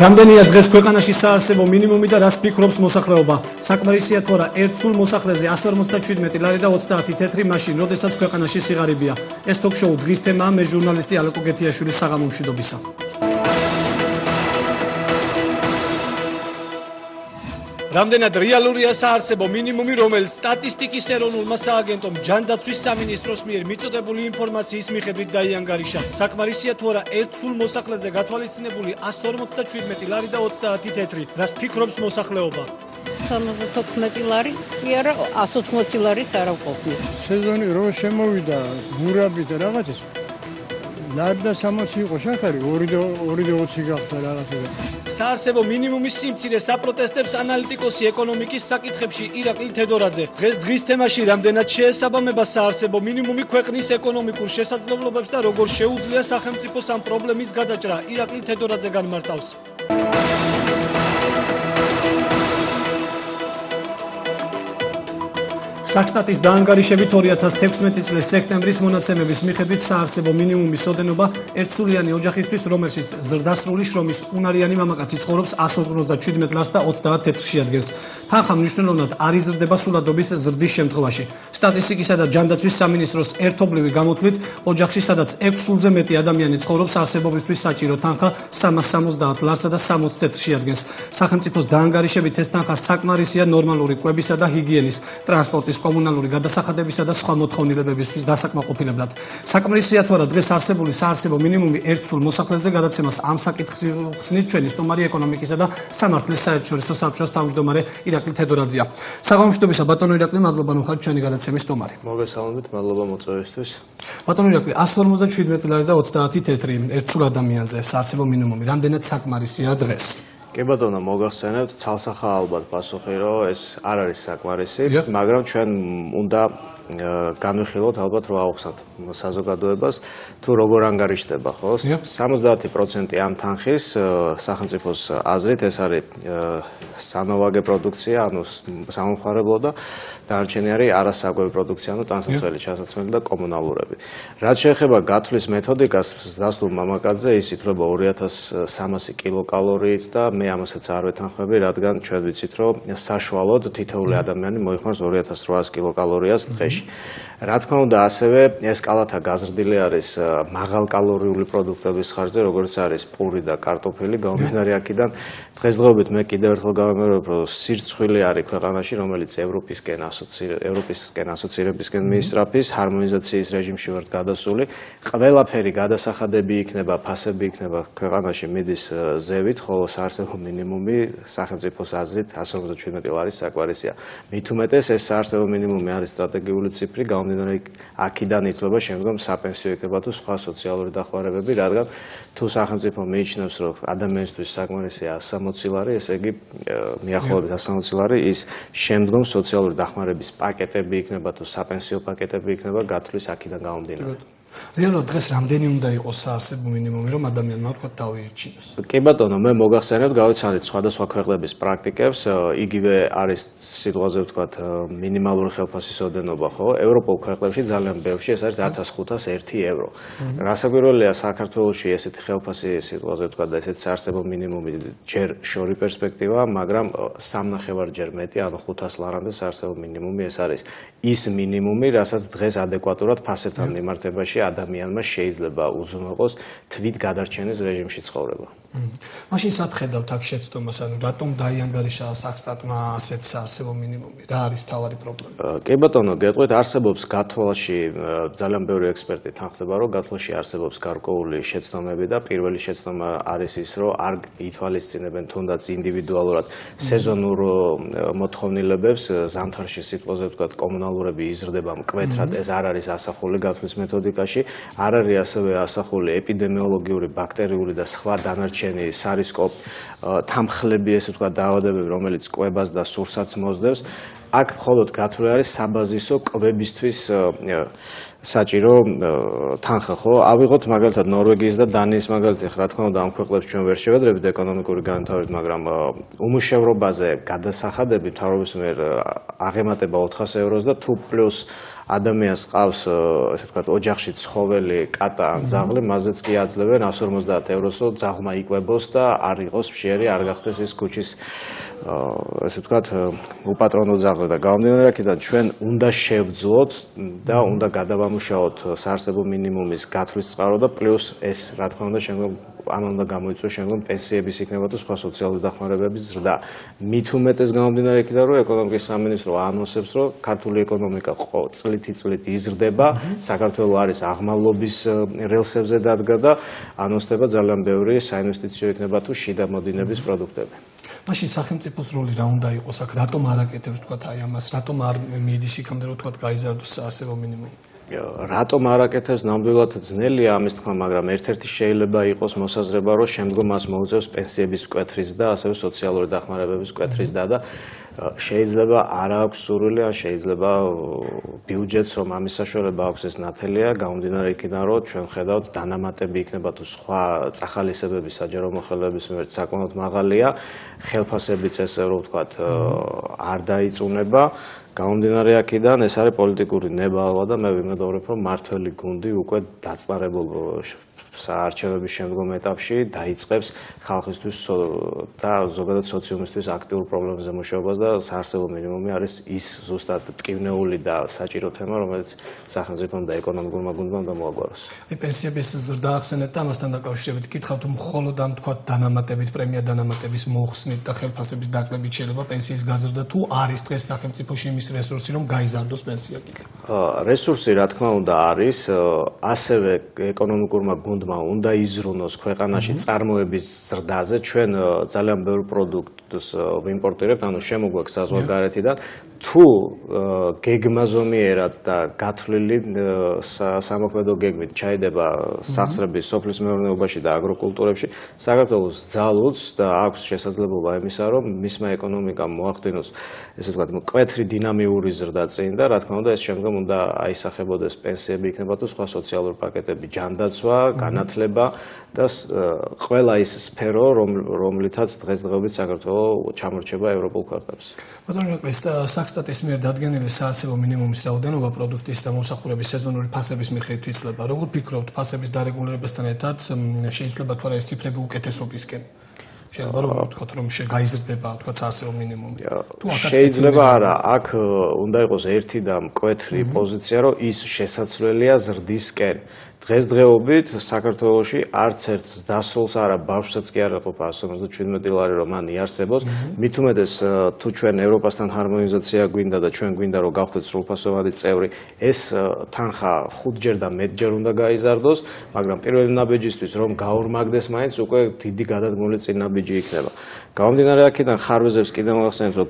რამდენია დღეს ქვეყანაში საარსებო მინიმუმი და რას ფიქრობს მოსახლეობა? საკმარისია თუ არა ერთსულ მოსახლეზე 157 ლარი და 30 თეთრი მაშინ, როდესაც ქვეყანაში სიღარიბეა. ეს თოქ-შოუ დღის თემაა მე ჟურნალისტი ალეკო გეთიაშვილის საღამო მშვიდობისა. რამდენად რეალურია საარსებო მინიმუმი, რომელიც სტატისტიკის ეროვნულმა სააგენტომ ჯანდაცვის სამინისტროს მიერ მიწოდებული ინფორმაციის მიხედვით დაიანგარიშა. საკმარისია თუ არა ერთსულ მოსახლეზე გათვალისწინებული 157 ლარი და 30 თეთრი, რას ფიქრობს მოსახლეობა? 114 ლარი, კი არა, 180 ლარიც არა ყოფნის. სეზონი რომ შემოვიდა გურაბი და რაღაცის 9.60 იყო შაქარი 2.20 გახდა რაღაცა. საარსებო მინიმუმის სიმცირეს აპროტესტებს ანალიტიკოსი ეკონომიკის საკითხებში ირაკლი თედორაძე. დღეს დღის თემაში რამდენად შეესაბამება საარსებო მინიმუმი ქვეყნის ეკონომიკურ შესაძლებლობებს და როგორ შეუძლია სახელმწიფოს ამ პრობლემის გადაჭრა ირაკლი თედორაძე განმარტავს. საქსტატის დაანგარიშებით 2016 წლის სექტემბრის მონაცემების მიხედვით საარსებო მინიმუმის ოდენობა ერთსულიანი ოჯახისთვის, რომელშიც ზრდასრული შრომის უნარიანი მამაკაცი ცხოვრობს 157 ლარს და 30 თეთრში ადგენს. თანხა მნიშვნელოვნად არ იზრდება სულადობის ზრდის შემთხვევაში. სტატისტიკისა და ჯანდაცვის სამინისტროს ერთობლივი გამოთვლით, ოჯახში სადაც 6 სულზე მეტი ადამიანი ცხოვრობს, არსებობისთვის საჭირო თანხა 370 ლარსა და 60 თეთრში ადგენს. სახელმწიფოს დაანგარიშებით ეს თანხა საკმარისია ნორმალური კვებისა და ჰიგიენის, ტრანსპორტის კომუნალური გადასახადებისა და სხვა მოთხოვნილებებისთვის დასაკმაყოფილებლად. საკმარისია თუ არა დღეს არსებული საარსებო მინიმუმი ერთ სულ მოსახლეზე გადაცემას ამ საკითხს ხსნით ჩვენი სტომარი ეკონომიკისა და სამართლის საერთაშორისო საბჭოს თავმჯდომარე ირაკლი თედორაძია. საღამოშტობისა ბატონო ირაკლი, მადლობა რომ ხართ ჩვენი გადაცემის სტომარი. მოგესალმებით, მადლობა მოწვევისთვის. ბატონო ირაკლი, 157 ლარი და 30 თეთრი ერთ სულ ადამიანზე საარსებო მინიმუმი. რამდენად საკმარისია დღეს? კი ბატონო, მოგახსენებთ, ცალსახა ალბათ პასუხი, რომ ეს არ არის საკმარისი, მაგრამ ჩვენ უნდა განვიხილოთ ალბათ რომ აუხსნათ საზოგადოებას. თუ როგორ ანგარიშდება ხო? 70% ამ თანხის სახელმწიფოს აზრით ეს არის სანოვაგე პროდუქცია ანუ სამომხმარებლო და დანარჩენი არის არასაკვები პროდუქცია ანუ ტანსაცმელი ჩასაცმელი და კომუნალურები. რაც შეეხება გათვლის მეთოდიკას დასულ მამაკაცზე ის ითვლება 2300 კილოკალორიით და მე ამასაც არ ვეთანხმები რადგან ჩვენ ვიცით რომ საშუალოდ თითოეული ადამიანი მოიხმარს 2800 კილოკალორიას დღეში hoje. რა თქმა უნდა ასევე ეს კალათა გაზრდილი არის მაღალკალორიული პროდუქტების ხარჯზე როგორც არის პური და კარტოფილი გამომდინარე აქედან დღესდღეობით მე კიდევ ერთხელ გავამეორებ რომ სირცხვილი არის ქვეყანაში რომელიც ევროპისკენ ასოცირ ევროპისკენ ასოცირებისკენ მიისწრაფის ჰარმონიზაციის რეჟიმში ვართ გადასული ყველაფერი გადასახადები იქნება ფასები იქნება ქვეყანაში მიდის ზევით ხოლო საარსებო მინიმუმი სახელმწიფოს აზრით 157 ლარის საკმარისია მით უმეტეს ეს საარსებო მინიმუმი არის სტრატეგიული ციფრი გამ გამომდინარე აქედან ითვლება შემდგომ sapensio იქნება თუ სხვა სოციალური დახმარებები, რადგან თუ სახელმწიფო მიიჩნევს, რომ ადამიანისთვის საკმარისია 160 ლარი, ესე იგი მიახლოებით 160 ლარი ის შემდგომ სოციალური დახმარების პაკეტები იქნება თუ sapensio პაკეტები იქნება გათვლის აქედან გამომდინარე. რეალურად დღეს რამდენი უნდა იყოს საარსებო მინიმუმი, რომ ადამიანმა თქვა დავიარჩინოს? კი ბატონო, მე მოგახსენებ, გავიცანეთ სხვადასხვა ქვეყნების პრაქტიკებს, იგივე არის სიტუაცია თქვა მინიმალური ხელფასის ოდენობა, ხო? ევროპულ ქვეყნებში ძალიან ბევრში ეს არის 1501 ევრო. რასაკვირველია საქართველოში ესეთი ხელფასი სიტუაცია თქვა და ესეთი საარსებო მინიმუმი ჯერ შორი პერსპექტივა, მაგრამ სამნახევარჯერ მეტი, ანუ 500 ლარამდე საარსებო მინიმუმი ეს არის ის მინიმუმი, რასაც დღეს ადეკვატურად ფასებთან მიმართებაში ადამიანმა შეიძლება უზრუნველყოს თვით გადარჩენის რეჟიმში ცხოვრება. მაშინ სათხედავთ აქ შეცდომას, ანუ რატომ დაიანგარიშა საქსტატმა ასეთ საარსებო მინიმუმი? რა არის თავარი პრობლემა? კი ბატონო, გეტყვით, არსებობს გათვალში ძალიან ბევრი ექსპერტი თანხდება, რომ გათვალში არსებობს გარკვეული შეცდომები და პირველი შეცდომა არის ის, რომ არ ითვალისწინებენ თუნდაც ინდივიდუალურად სეზონურ მოთხოვნილებებს, ზამთარში სიტყვაზე ვთქვათ, კომუნალურები იზრდება მკვეთრად, ეს არ არის ასახული გათვლის მეთოდიკაში, არ არის ასევე ასახული ეპიდემიოლოგიური, ბაქტერიული და სხვა დანარჩენი დანარჩენი სარისკო თამხლები ესე ვთქვა დაავადებები რომელიც კვებას და სურსაც მოძდებს აქ მხოლოდ გათვლი არის საბაზისო კვებისთვის საჭირო თანხა ხო? ავიღოთ მაგალითად ნორვეგიის და დანიის მაგალითი რა თქმა უნდა ამ ქვეყნებს ჩვენ ვერ შევედრებით ეკონომიკური განვითარებით მაგრამ უმუშევრობაზე გადასახადები თავრობის მიერ აღემატება 400 ევროს და თუ პლუს ადამიანს ყავს ესე ვთქვათ ოჯახში ცხოველი, კატა ან ძაღლი, მაზეც კი აძლევენ 150 ევროს, ძაღლმა იკვებოს და არ იყოს ფშიერი, არ გახდეს ის ქუჩის ესე ვთქვათ უპატრონო ძაღლი და გამომდინარე აქედან ჩვენ უნდა შევძლოთ და უნდა გადავამუშაოთ საარსებო მინიმუმის გათვლის წყარო და პლუს ეს რა თქმა უნდა შემდგომ ამან უნდა გამოიწვიოს შემდგომ პენსიების იქნება და სხვა სოციალური დახმარებების ზრდა. მით უმეტეს გამომდინარე იქიდან რომ ეკონომიკის სამინისტრო ანონსებს რომ ქართული ეკონომიკა წლითი წლით იზრდება, საქართველოს არის აღმავლობის რელსებზე დადგა და ანონსდება ძალიან ბევრი საინვესტიციო იქნება თუ შიდა მოდინების პროდუქტები. მაშინ სახელმწიფოს როლი რა უნდა იყოს აქ? რატომ არ აკეთებს თქვა აი ამას? რატომ არ მიდის იქამდე რომ თქვა გაიზარდოს საარსებო მინიმუმი? რატომ არ აკეთებს? ნამდვილად ძნელია ამის თქმა, მაგრამ ერთ-ერთი შეიძლება იყოს მოსაზრება, რომ შემდგომ მას მოუწევს პენსიების მკვეთრის და ასევე სოციალური დახმარებების მკვეთრის და შეიძლება არ აქვს სურვილი, ან შეიძლება ბიუჯეტს რომ ამის საშუალება აქვს ეს ნათელია, გამომდინარე იქიდან, რომ ჩვენ ხედავთ დანამატები იქნება თუ სხვა წახალისებების საჯარო მოხელეების მიერ საკმაოდ მაღალია, ხელფასებიც ესე რომ ვთქვათ არ დაიწუნება. გამომდინარე აქედან ეს არის პოლიტიკური ნებავა და მე ვიმედოვრებ რომ მართველი გუნდი უკვე დაწყარებულ საარჩევნების შემდგომ ეტაპში დაიწყებს ხალხისთვის და ზოგადად სოციუმისთვის აქტიურ პრობლემებზე მუშაობას და საარსებო მინიმუმი არის ის ზუსტად ტკივნეული და საჭირო თემა, რომელიც სახელმწიფომ და ეკონომიკურმა გუნდმა მოაგვაროს. აი პენსიების ზრდა ახსენეთ და ამასთან დაკავშირებით კითხავთ, მხოლოდ ამ თქვა დანამატებით, პრემია დანამატების მოხსნით და ხელფასების დაკლებით შეიძლება პენსიის გაზრდა თუ არის დღეს სახელმწიფოში იმის რესურსი, რომ გაიზარდოს პენსია კიდე? რესურსი რა თქმა უნდა არის, ასევე ეკონომიკურმა გუნდმა ფონდმა უნდა იზრუნოს ქვეყანაში წარმოების ზრდაზე. ჩვენ ძალიან ბევრ პროდუქტს ვიმპორტირებთ ანუ შემოგვაქვს საზღვარგარეთიდან თუ გეგმაზომიერად და გათვლილი სამოქმედო გეგმით ჩაიდება სახსრების სოფლის მეურნეობაში და აგროკულტურებში საქართველოს ძალუძს და აქვს შესაძლებლობა იმისა რომ მისმა ეკონომიკამ მოახდინოს ესე ვთქვათ მკვეთრი დინამიური ზრდა წინ და რა თქმა უნდა ეს შემდგომ უნდა აისახებოდეს პენსიები იქნება თუ სხვა სოციალური პაკეტები. ჯანდაცვა განათლება და ყველა ის სფერო რომლითაც დღესდღეობით საქართველოს ჩამორჩება ევროპულ ქვეყნებს. ბატონო ეკლის საქსტატის მიერ დადგენილი საარსებო მინიმუმის რაოდენობა პროდუქტის და მომსახურების სეზონური ფასების მიხედვით იცვლება. როგორ ფიქრობთ ფასების დარეგულირებასთან ერთად შეიძლება თუ არა ეს ციფრები უკეთესობისკენ? შეიძლება რომ ვთქვათ რომ შეგაიზრდება თქვა საარსებო მინიმუმი. თუ შეიძლება არა, აქ უნდა იყოს ერთი და მკვეთრი პოზიცია, რომ ის შესაძლებელია ზრდისკენ. დღესდღეობით საქართველოში არც ერთ დასოლს არა ბავშვსაც კი არ აყოფა 157 ლარი რომ მან იარსებოს მით უმეტეს თუ ჩვენ ევროპასთან ჰარმონიზაცია გვინდა და ჩვენ გვინდა რომ გავხდეთ სრულფასოვანი წევრი ეს თანხა 5ჯერ და მეტჯერ უნდა გაიზარდოს მაგრამ პირველი ნაბიჯისთვის რომ გაორმაგდეს მაინც უკვე დიდი გადადგმული წინაბიჯი იქნება. გამომდინარე აქედან ხარვეზებს კიდევ მოახსენეთ რომ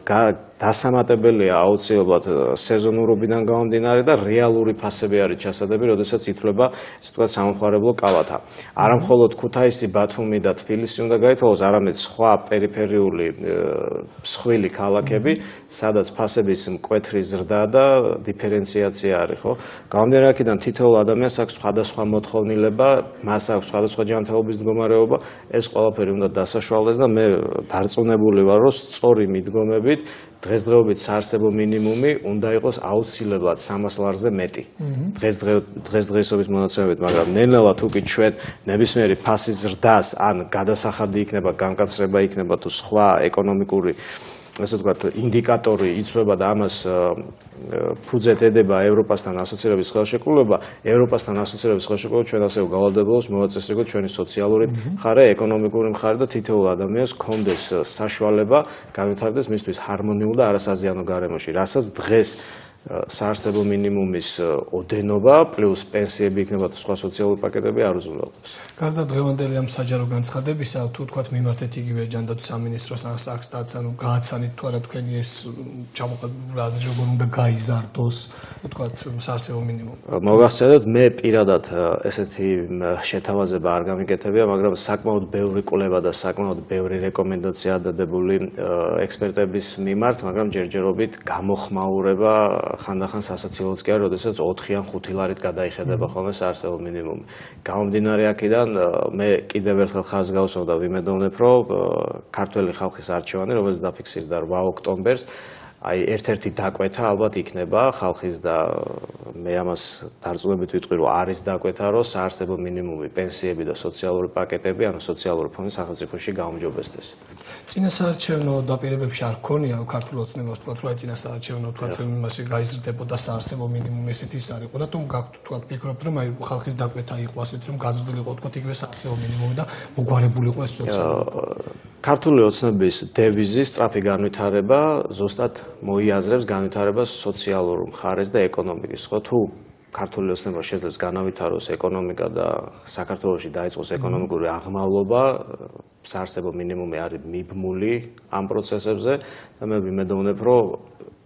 დასამატებელია აუცილებლად სეზონურობიდან გამომდინარე და რეალური ფასები არის ჩასადები, როდესაც ითვლება, ასე ვთქვათ, სამხარებლო კალათა. არა მხოლოდ ქუთაისი, ბათუმი და თბილისი უნდა გაითვალოს, არამედ სხვა პერიფერიული მსხვილი ქალაქები, სადაც ფასების მკვეთრი ზრდა და დიფერენციაცია არის, ხო? გამომდინარე აქედან თითოეულ ადამიანს აქვს სხვადასხვა მოთხოვნილება, მას აქვს სხვადასხვა ჯანმრთელობის მდგომარეობა, ეს ყველაფერი უნდა დასაშვალდეს და მე დარწმუნებული ვარ, რომ სწორი მიდგომებით დღესდღეობით საარსებო მინიმუმი უნდა იყოს აუცილებლად 300 ლარზე მეტი. დღესდღეობით მონაცემებით, მაგრამ ნელ-ნელა თუ კი ჩვენ ნებისმიერი ფასის ზრდას ან გადასახადი იქნება, გამკაცრება იქნება თუ სხვა ეკონომიკური ესე ვთქვათ, ინდიკატორი იწვება და ამას ფუძედ ედება ევროპასთან ასოცირების ხელშეკრულება, ევროპასთან ასოცირების ხელშეკრულება ჩვენ ასევე გავალდებულოს მოაწესრიგოთ ჩვენი სოციალური მხარე, ეკონომიკური მხარე და თითოეულ ადამიანს კონდეს საშუალება განვითარდეს მისთვის ჰარმონიულ და არასაზიანო გარემოში, რასაც დღეს საარსებო მინიმუმის ოდენობა პლუს პენსიები იქნება თუ სხვა სოციალური პაკეტები არ უზრუნველყოფს. გარდა დღევანდელი ამ საჯარო განცხადებისა, თუ თქვათ მიმართეთ იგივე ჯანდაცვის სამინისტროს ან საქსტატს, ანუ გააცანით თუ არა თქვენი ეს ჩამოყალიბებული აზრი როგორ უნდა გაიზარდოს, თქვათ საარსებო მინიმუმი. მოგახსენოთ, მე პირადად ესეთი შეთავაზება არ გამიკეთებია, მაგრამ საკმაოდ ბევრი კვლევა და საკმაოდ ბევრი რეკომენდაცია დადებული ექსპერტების მიმართ, მაგრამ ჯერჯერობით გამოხმაურება ხანდახან სასაცილოც კი არის, როდესაც 4 ან 5 ლარით გადაიხედება ხოლმე საარსებო მინიმუმი. გამომდინარე აქედან მე კიდევ ერთხელ ხაზს გავსვამ და ვიმედოვნებ, რომ ქართველი ხალხის არჩევანი, რომელიც დაფიქსირდა 8 ოქტომბერს, აი ერთ-ერთი დაკვეთა ალბათ იქნება ხალხის და მე ამას დარწმუნებით ვიტყვი რომ არის დაკვეთა რომ საარსებო მინიმუმი პენსიები და სოციალური პაკეტები ანუ სოციალური ფონდი სახელმწიფოში გაუმჯობესდეს. წინასაარჩევნო დაპირებებში არ ქონია ქართულ ოცნებას თქვა რომ აი წინასაარჩევნო თქვა იმაში გაიზრდებოდა საარსებო მინიმუმი ესეთი ის არისო და თუმ გაქვთ თქვა ფიქრობთ რომ აი ხალხის დაკვეთა იყო ასეთ რომ გაზრდილიყო თქვა იგივე საარსებო მინიმუმი და მოგვარებულიყო ეს სოციალური ქართული ოცნების დევიზი სწრაფი განვითარება ზუსტად მოიაზრებს განვითარებას სოციალურ მხარეს და ეკონომიკის. ხო თუ ქართული ოცნება შეძლებს განავითაროს ეკონომიკა და საქართველოსში დაიწყოს ეკონომიკური აღმავლობა, საარსებო მინიმუმი არის მიბმული ამ პროცესებზე და მე ვიმედოვნებ, რომ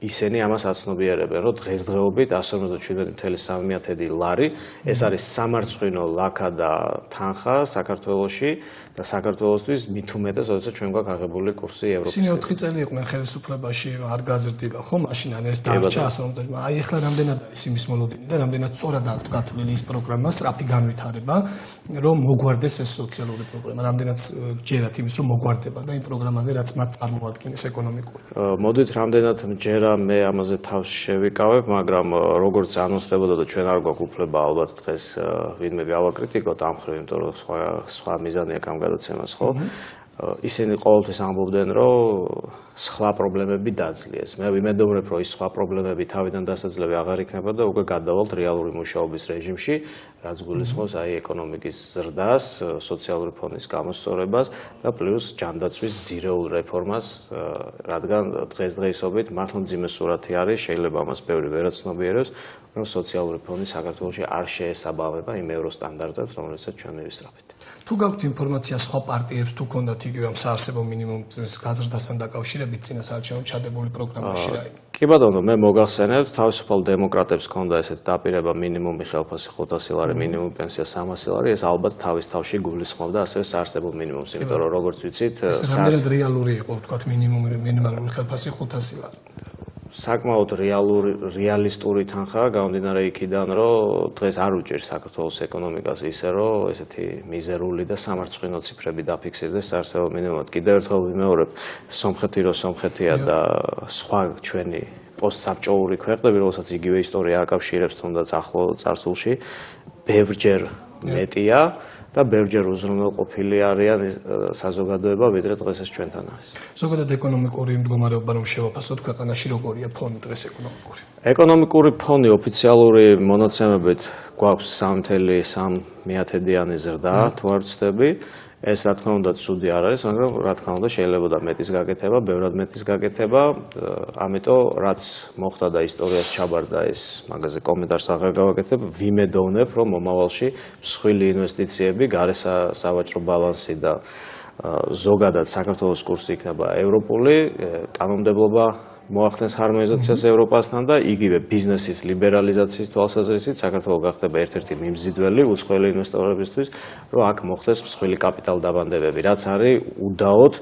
ისინი ამას აცნობიერებენ, რომ დღესდღეობით 157.3 ლარი ეს არის სამარცხვინო ლაქა და თანხა საქართველოსში და საქართველოსთვის მით უმეტეს, როდესაც ჩვენ გვაქვს აღებული კურსი ევროპის. ისინი 4 წელი იყვნენ ხელისუფლებაში, არ გაზრდილა ხო მაშინ ან ეს დარჩა ასე რომ აი ახლა რამდენად არის იმის მოლოდინი და რამდენად სწორად აქვს გათვლილი ის პროგრამა, სწრაფი განვითარება, რომ მოგვარდეს ეს სოციალური პროგრამა, რამდენად ჯერათ იმის რომ მოგვარდება და იმ პროგრამაზე რაც მათ წარმოადგენს ეკონომიკური. მოდით რამდენად ჯერა მე ამაზე თავს შევიკავებ, მაგრამ როგორც ანონსდებოდა და ჩვენ არ გვაქვს უფლება ალბათ დღეს ვინმე გავაკრიტიკოთ ამ ხრივ, იმიტომ რომ სხვა სხვა მიზანია კამ გადაცემას, ხო? ისინი ყოველთვის ამბობდნენ, რომ სხვა პრობლემები დაძლიეს. მე ვიმედოვნებ, რომ ის სხვა პრობლემები თავიდან დასაძლევი აღარ იქნება და უკვე გადავალთ რეალური მუშაობის რეჟიმში, რაც გულისხმობს აი ეკონომიკის ზრდას, სოციალური ფონის გამოსწორებას და პლუს ჯანდაცვის ძირეულ რეფორმას, რადგან დღესდღეობით მართლა ძიმე სურათი არის, შეიძლება ამას ბევრი ვერაცნობიერებს, რომ სოციალური ფონი საქართველოში არ შეესაბამება იმ ევროსტანდარტებს, რომლებსაც ჩვენ მივისწრაფეთ. თუ გაქვთ ინფორმაცია სხვა პარტიებს თუ ქონდათ იგივე ამ საარსებო მინიმუმის გაზრდასთან დაკავშირებით წინასაარჩევნო ჩადებული პროგრამაში რა კი ბატონო, მე მოგახსენებ, თავისუფალ დემოკრატებს ქონდა ესეთ დაპირება მინიმუმი ხელფასი 500 ლარი, მინიმუმი პენსია 300 ლარი, ეს ალბათ თავის თავში გულისხმობდა ასევე საარსებო მინიმუმს, იმიტომ რომ როგორც ვიცით, საარსებო რეალური იყო, ვთქვათ, მინიმუმი მინიმალური ხელფასი 500 ლარი. საკმაოდ რეალური რეალისტური თანხაა გამომდინარე იქიდან, რომ დღეს არ უჭერს საქართველოს ეკონომიკას ისე, რომ ესეთი მიზერული და სამარცხვინო ციფრები დაფიქსირდეს საარსებო მინიმუმად. კიდევ ერთხელ ვიმეორებ, სომხეთი რო სომხეთია და სხვა ჩვენი პოსტსაბჭოური ქვეყნები, რომელსაც იგივე ისტორია აკავშირებს თუნდაც ახლო წარსულში, ბევრჯერ მეტია. და ბევრჯერ უზრუნველყოფილი არიან საზოგადოება ვიდრე დღეს ეს ჩვენთან არის. ზოგადად ეკონომიკური მდგომარეობა რომ შევაფასოთ ქვეყანაში როგორია ფონი დღეს ეკონომიკური? ეკონომიკური ფონი ოფიციალური მონაცემებით გვაქვს 3.3 მეათედიანი ზრდა, თუ არ ვცდები. ეს რა თქმა უნდა ცუდი არ არის, მაგრამ რა თქმა უნდა შეიძლება და მეტის გაკეთება, ბევრად მეტის გაკეთება, ამიტომ რაც მოხდა და ისტორიას ჩაბარდა ეს მაგაზე კომენტარს აღარ გავაკეთებ, ვიმედოვნებ, რომ მომავალში მსხვილი ინვესტიციები, გარეშე სავაჭრო ბალანსი და ზოგადად საქართველოს კურსი იქნება ევროპული, კანონმდებლობა მოახდენს ჰარმონიზაციას ევროპასთან და იგივე ბიზნესის ლიბერალიზაციის თვალსაზრისით საქართველოს გახდება ერთ-ერთი მიმზიდველი უცხოელი ინვესტორებისთვის, რომ აქ მოხდეს მსხვილი კაპიტალ დაბანდებები, რაც არის უდაოდ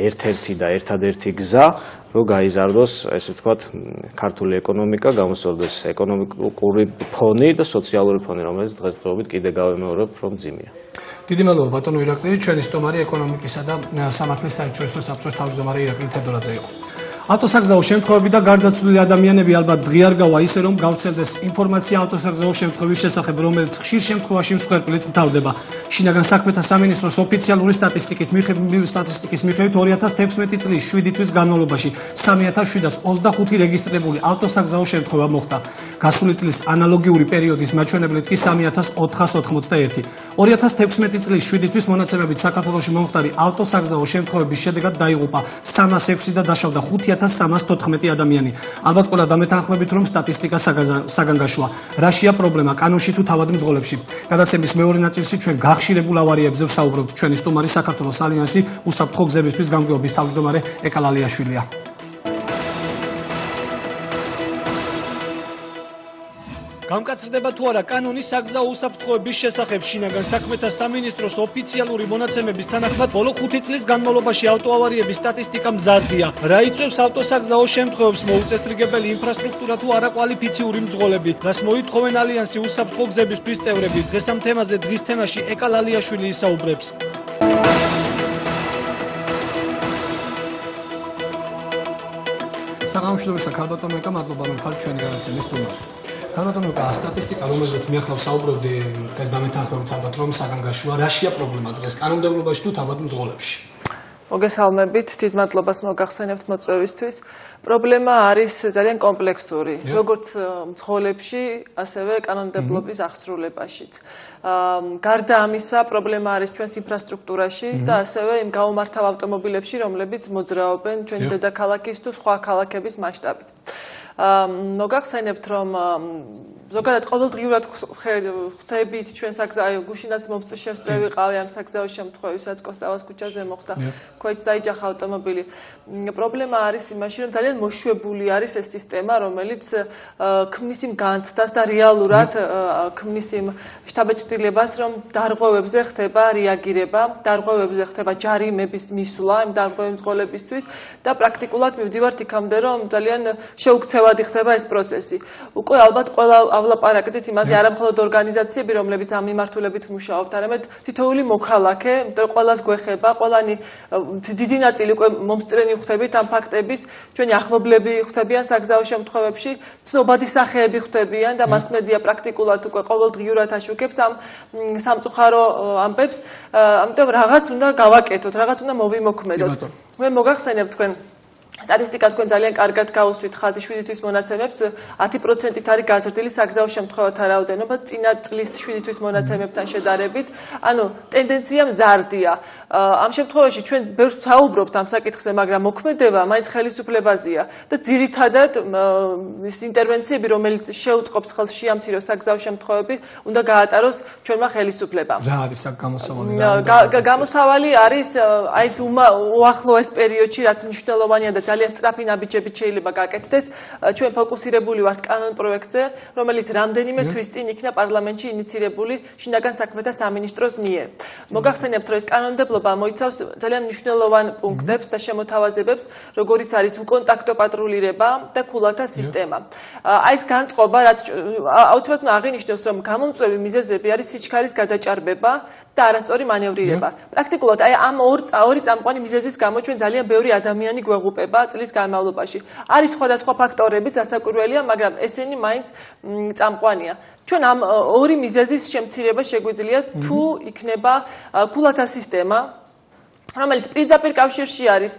ერთ-ერთი და ერთადერთი გზა, რომ გაიზარდოს, ესე ვთქვათ, ქართული ეკონომიკა, გამოსწორდეს ეკონომიკური ფონი და სოციალური ფონი, რომელიც დღესდღეობით კიდე გავემეორებ, რომ ძიმია. დიდი მადლობა ბატონო ირაკლი, ჩვენი სტომარი ეკონომიკისა და სამართლის საერთაშორისო საფრთხის თავმჯდომარე ირაკლი თედორაძე იყო. ავტოსაგზაო შემთხვევები და გარდაცვლილი ადამიანები ალბათ ღიარ გავა ისე რომ გავრცელდეს ინფორმაცია ავტოსაგზაო შემთხვევის შესახებ რომელიც ხშირ შემთხვევაში მსხვერპლით მთავრდება. შინაგან საქმეთა სამინისტროს ოფიციალური სტატისტიკით მიხედვით სტატისტიკის მიხედვით 2016 წლის 7 თვის განმავლობაში 3725 რეგისტრირებული ავტოსაგზაო შემთხვევა მოხდა. გასული წლის ანალოგიური პერიოდის მაჩვენებლით კი 3481 2016 წლის 7 თვის მონაცემებით საქართველოში მომხდარი ავტოსაგზაო შემთხვევების შედეგად დაიღუპა 306 და დაშავდა 5 1314 ადამიანი. ალბათ ყველა დამეთანხმებით რომ სტატისტიკა საგანგაშოა. რაშია პრობლემა კანონში თუ თავად მძღოლებში? გადაცემის მეორე ნაწილში ჩვენ გახშირებულ ავარიებზე ვსაუბრობთ. ჩვენი სტუმარი საქართველოს ალიანსი უსაფრთხო გზებისთვის გამგეობის თავმჯდომარე ეკალალიაშვილია. გამკაცრდება თუ არა კანონის საგზაო უსაფრთხოების შესახებ შინაგან საქმეთა სამინისტროს ოფიციალური მონაცემების თანახმად ბოლო 5 წლის განმავლობაში ავტოავარიების სტატისტიკა მზარდია. რა იწვევს ავტოსაგზაო შემთხვევებს მოუწესრიგებელი ინფრასტრუქტურა თუ არაკვალიფიციური მძღოლები? რას მოითხოვენ ალიანსი უსაფრთხო გზებისთვის წევრები? დღეს ამ თემაზე დღის თემაში ეკალალიაშვილი ისაუბრებს. საგამშვიდობისა ქალბატონიკა მადლობა რომ ხართ ჩვენი განაცემის სტუმარი. ქალბატონიკა სტატისტიკა რომელზეც მე ახლა ვსაუბრობდი ეს დამეთანხმებით ალბათ რომ საგანგაშოა რაშია პრობლემა დღეს კანონმდებლობაში თუ თავად მძღოლებში. მოგესალმებით, დიდ მადლობას მოგახსენებთ მოწვევისთვის. პრობლემა არის ძალიან კომპლექსური, როგორც მძღოლებში, ასევე კანონმდებლობის აღსრულებაშიც. აა გარდა ამისა, პრობლემა არის ჩვენს ინფრასტრუქტურაში და ასევე იმ გაუმართავ ავტომობილებში, რომლებიც მოძრაობენ ჩვენ დედაქალაქის თუ სხვა ქალაქების მასშტაბით. მოგახსენებთ, რომ ზოგადად ყოველდღიურად ხვდებით ჩვენ საგზაო გუშინაც მომწრე ვიყავი ამ საგზაო შემთხვევისაც კოსტავას ქუჩაზე მოხდა ქვეც დაიჯახა ავტომობილი. პრობლემა არის იმაში რომ ძალიან მოშვებული არის ეს სისტემა რომელიც ქმნის იმ განცდას და რეალურად ქმნის იმ შტაბეჭდილებას რომ დარღვევებზე ხდება რეაგირება დარღვევებზე ხდება ჯარიმების მისვლა იმ დარღვევების მძღოლებისთვის და პრაქტიკულად მივდივართ იქამდე რომ ძალიან შეუქცევადი ხდება ეს პროცესი. უკვე ალბათ ყველა ავლაპარაკდით იმაზე არა მხოლოდ ორგანიზაციები, რომლებიც ამ მიმართულებით მუშაობთ, არამედ თითოეული მოქალაქე, მეტყვი ყოველას გვეხება, ყველანი დიდი ნაწილი უკვე მომსწრენი ხვდებით ამ ფაქტების, ჩვენი ახლობლები ხვდებიან საგზაო შემთხვევებში, ცნობადი სახეები ხვდებიან და მასმედია პრაქტიკულად უკვე ყოველდღიურად აშუქებს ამ სამწუხარო ამბებს, ამიტომ რაღაც უნდა გავაკეთოთ, რაღაც უნდა მოვიმოქმედოთ. მე მოგახსენებ თქვენ სტატისტიკა თქვენ ძალიან კარგად გაუსვით ხაზი 7 თვის მონაცემებს 10%-ით არის გაზრდილი საგზაო შემთხვევათა რაოდენობა წინა წლის 7 თვის მონაცემებთან შედარებით. ანუ ტენდენცია მზარდია. ამ შემთხვევაში ჩვენ ბევრს საუბრობთ ამ საკითხზე, მაგრამ მოქმედება მაინც ხელისუფლებაზეა და ძირითადად ის ინტერვენციები, რომელიც შეუწყობს ხელს შეამციროს საგზაო შემთხვევები, უნდა გაატაროს ჩვენმა ხელისუფლებამ. რა არის აქ გამოსავალი? გამოსავალი არის აი ეს უახლოეს პერიოდში, რაც მნიშვნელოვანია და ძალიან სწრაფი ნაბიჯებით შეიძლება გაკეთდეს. ჩვენ ფოკუსირებული ვართ კანონ პროექტზე, რომელიც რამდენიმე თვის წინ იქნა პარლამენტში ინიცირებული შინაგან საქმეთა სამინისტროს მიერ. მოგახსენებთ, რომ ეს კანონმდებლობა მოიცავს ძალიან მნიშვნელოვან პუნქტებს და შემოთავაზებებს, როგორიც არის უკონტაქტო პატრულირება და ქულათა სისტემა. აი ეს განწყობა, რაც აუცილებლად აღინიშნოს, რომ გამომწვევი მიზეზები არის სიჩქარის გადაჭარბება და არასწორი მანევრირება. პრაქტიკულად აი ამ ორ ორი წამყვანი მიზეზის გამო ჩვენ ძალიან ბევრი ადამიანი გვეღუპება ხდება წლის განმავლობაში. არის სხვადასხვა ფაქტორები სასაკვირველია, მაგრამ ესენი მაინც წამყვანია. ჩვენ ამ ორი მიზეზის შემცირება შეგვიძლია თუ იქნება ქულათა სისტემა რომელიც პირდაპირ კავშირში არის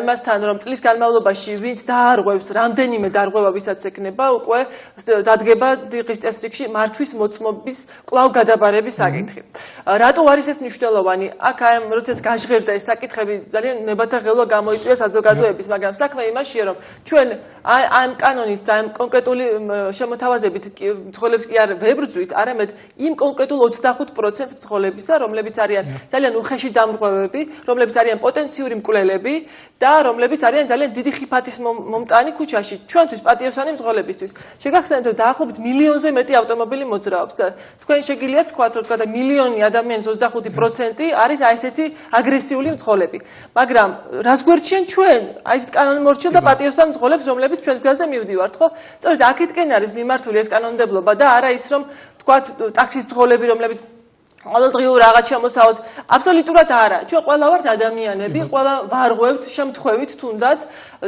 იმასთან, რომ წლის განმავლობაში ვინც დაარღვევს რამდენიმე დარღვევა, ვისაც ექნება, უკვე დადგება დიღის წესრიგში მართვის მოწმობის კვლავ გადაბარების საკითხი. Mm-hmm. რატო არის ეს მნიშვნელოვანი? აქ აი როდესაც გაჟღერდა ეს საკითხები, ძალიან ნებათა ღელვა გამოიწვია საზოგადოების, მაგრამ საქმე იმაშია, რომ ჩვენ აი ამ კანონით და ამ კონკრეტული შემოთავაზებით მძღოლებს კი არ ვებრძვით, არამედ იმ კონკრეტულ 25%-ს მძღოლებისა, რომლებიც არიან ძალიან უხეში დამრღვევები, რომლებიც არიან პოტენციური მკვლელები და რომლებიც არიან ძალიან დიდი ხიფათის მომტანი ქუჩაში. ჩვენთვის პატიოსანი მძღოლებისთვის. შეგახსენებთ, რომ დაახლოებით მილიონზე მეტი ავტომობილი მოძრაობს და თქვენ შეგიძლიათ თქვათ, რომ თქვა და მილიონი ადამიანის 25% არის აი ესეთი აგრესიული მძღოლები. მაგრამ რას გვერდჩიან ჩვენ? აი ეს კანონი მორჩილ და პატიოსან მძღოლებს, რომლებიც ჩვენს გზაზე მივდივართ, ხო? სწორედ აქეთკენ არის მიმართული ეს კანონმდებლობა და არა ის რომ თქვათ ტაქსის მძღოლები, რომლებიც ყოველდღიურ რაღაც შემოსავალს. აბსოლუტურად არა. ჩვენ ყველა ვართ ადამიანები, ყველა ვარღვევთ შემთხვევით თუნდაც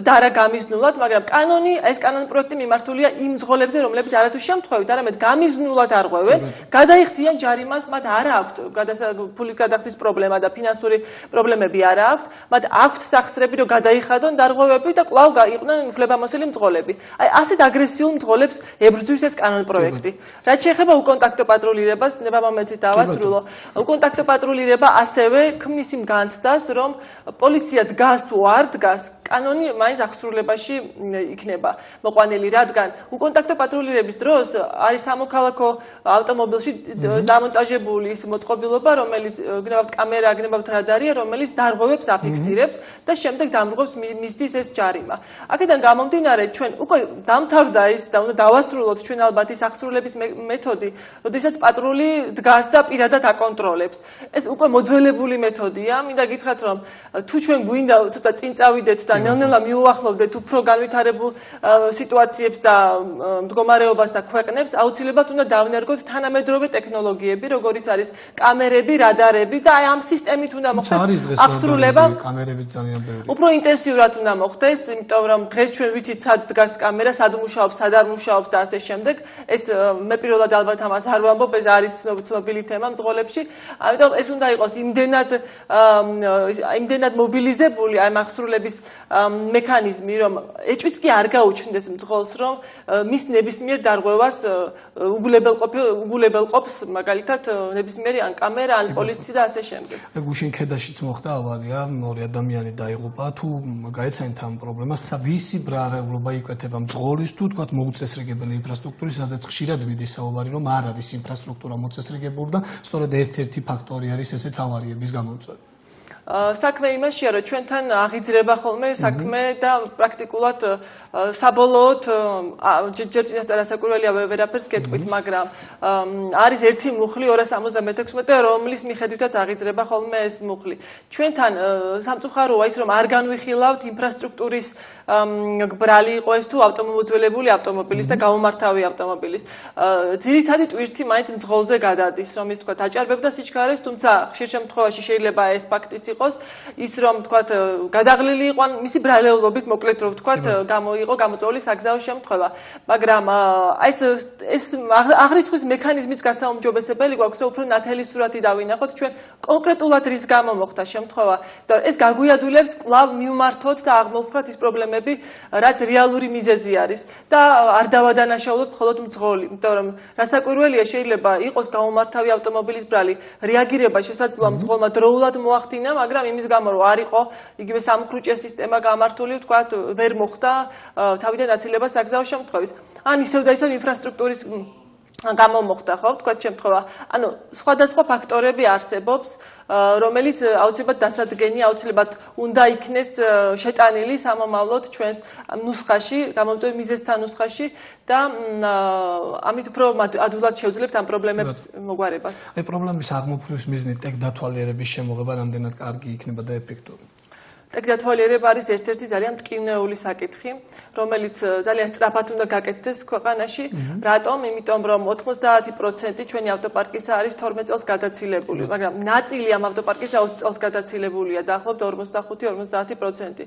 დარა გამიზნულად, მაგრამ კანონი, ეს კანონ პროექტი მიმართულია იმ ზღოლებზე, რომლებიც არათუ შემთხვევით, არამედ გამიზნულად არღვევენ, გადაიხდიან ჯარიმას, მათ არა აქვთ. ფულის გადახდის პრობლემა და ფინანსური პრობლემები არა აქვთ, მათ აქვთ სახსრები, რომ გადაიხადონ დარღვევები და კვლავ იყვნენ უფლებამოსილი მძღოლები. აი, ასეთ აგრესიულ მძღოლებს ებრძვის ეს კანონ პროექტი. რაც შეეხება უკონტაქტო პატრულირებას, ნება მომეცით დავასრულე საერთო უკონტაქტო პატრულირება ასევე ქმნის იმ განცდას, რომ პოლიცია დგას თუ არ დგას, კანონი მაინც აღსრულებაში იქნება მოყვანილი, რადგან უკონტაქტო პატრულირების დროს არის სამოქალაქო ავტომობილში დამონტაჟებული ის მოწყობილობა, რომელიც გნებავთ კამერა, გნებავთ რადარია, რომელიც დარღვევებს აფიქსირებს და შემდეგ დამრღვევს მისდის ეს ჯარიმა. აქედან გამომდინარე, ჩვენ უკვე დამთავრდა ის და უნდა დავასრულოთ ჩვენ ალბათ ის აღსრულების მეთოდი, როდესაც პატრული დგას და პირადად აკონტროლებს. ეს უკვე მოძველებული მეთოდია. მინდა გითხრათ, რომ თუ ჩვენ გვინდა ცოტა წინ წავიდეთ და ნელ-ნელა მიუახლოვდეთ უფრო განვითარებულ სიტუაციებს და მდგომარეობას და ქვეყნებს, აუცილებლად უნდა დავნერგოთ თანამედროვე ტექნოლოგიები, როგორიც არის კამერები, რადარები და აი ამ სისტემით უნდა მოხდეს აღსრულება. კამერები ძალიან ბევრი. უფრო ინტენსიურად უნდა მოხდეს, იმიტომ რომ დღეს ჩვენ ვიცით სად დგას კამერა, სად მუშაობს, სად არ მუშაობს და ასე შემდეგ. ეს მე პირველად ალბათ ამას არ ვამბობ, ეს არის ცნობილი თემა მძღოლებში. ამიტომ ეს უნდა იყოს იმდენად იმდენად მობილიზებული აი მახსრულების მექანიზმი, რომ ეჭვიც კი არ გაუჩნდეს მძღოლს, რომ მის ნებისმიერ დარღვევას უგულებელყოფი უგულებელყოფს მაგალითად ნებისმიერი ან კამერა, ან პოლიცია და ასე შემდეგ. აი გუშინ ქედაშიც მოხდა ავარია, ორი ადამიანი დაიღუპა. თუ გაეცანით ამ პრობლემას, ვისი ბრალება იკვეთება მძღოლის თუ თქვა მოუწესრიგებელი ინფრასტრუქტურის, სადაც ხშირად მიდის საუბარი, რომ არ არის ინფრასტრუქტურა მოწესრიგებული და სწორედ ერთ-ერთი ფაქტორი არის ესეც ავარიების გამოწვევა. საქმე იმაშია, რომ ჩვენთან აღიძრება ხოლმე საქმე და პრაქტიკულად საბოლოოდ ჯერ წინასწარ ასაკურველია ვერაფერს გეტყვით, მაგრამ არის ერთი მუხლი 276, რომლის მიხედვითაც აღიძრება ხოლმე ეს მუხლი. ჩვენთან სამწუხაროა ის, რომ არ განვიხილავთ ინფრასტრუქტურის ბრალი იყო ეს თუ ავტომობილიზებული ავტომობილის და გამომართავი ავტომობილის. ძირითადი ტვირთი მაინც მძღოლზე გადადის, რომ ის თქვა დაჭარბებდა სიჩქარეს, თუმცა ხშირ შემთხვევაში შეიძლება ეს ფაქტიც იყოს ის რომ თქვა გადაღლილი იყო მისი ბრალეულობით მოკლედ რომ თქვა გამოიყო გამოწვეული საგზაო შემთხვევა. მაგრამ აი ეს ეს აღრიცხვის მექანიზმის გასაუმჯობესებელი გვაქვს უფრო ნათელი სურათი დავინახოთ. ჩვენ კონკრეტულად რის გამო მოხდა შემთხვევა? იმიტომ ეს გაგვიადულებს კლავ მიუმართოთ და აღმოვხვრათ ის პრობლემები რაც რეალური მიზეზი არის. და არ დავადანაშაულოთ მხოლოდ მძღოლი იმიტომ რომ რასაკვირველია შეიძლება იყოს გამომართავი ავტომობილის ბრალი. რეაგირება შესაძლოა მძღოლმა დროულად მოახდინა მაგრამ იმის გამო რომ არ იყო იგივე სამკრუჭე სისტემა გამართული, თქვა ვერ მოხდა თავიდან აცილება საგზაო შემთხვევის. ან ისევ და ისევ ინფრასტრუქტურის გამომოხდა ხო? თქვა შემთხვევა ანუ სხვადასხვა ფაქტორები არსებობს რომელიც აუცილებლად დასადგენია აუცილებლად უნდა იქნეს შეტანილი სამომავლოდ ჩვენს ნუსხაში გამომწვევი მიზესთან ნუსხაში და ამით უფრო ადვილად შევძლებთ ამ პრობლემებს მოგვარებას. აი პრობლემის აღმოფხვის მიზნით ტექ დათვალიერების შემოღება რამდენად კარგი იქნება და ეფექტური ტექნოლოგიება არის ერთ-ერთი ძალიან მტკივნეული საკითხი, რომელიც ძალიან სწრაფად უნდა გაკეთდეს ქვეყანაში. რატომ? იმიტომ რომ 90% ჩვენი ავტოპარკისა არის 12 წელს გადაცილებული, მაგრამ ნაწილი ამ ავტოპარკისა 20 წელს გადაცილებულია, დაახლოებით 45-50%.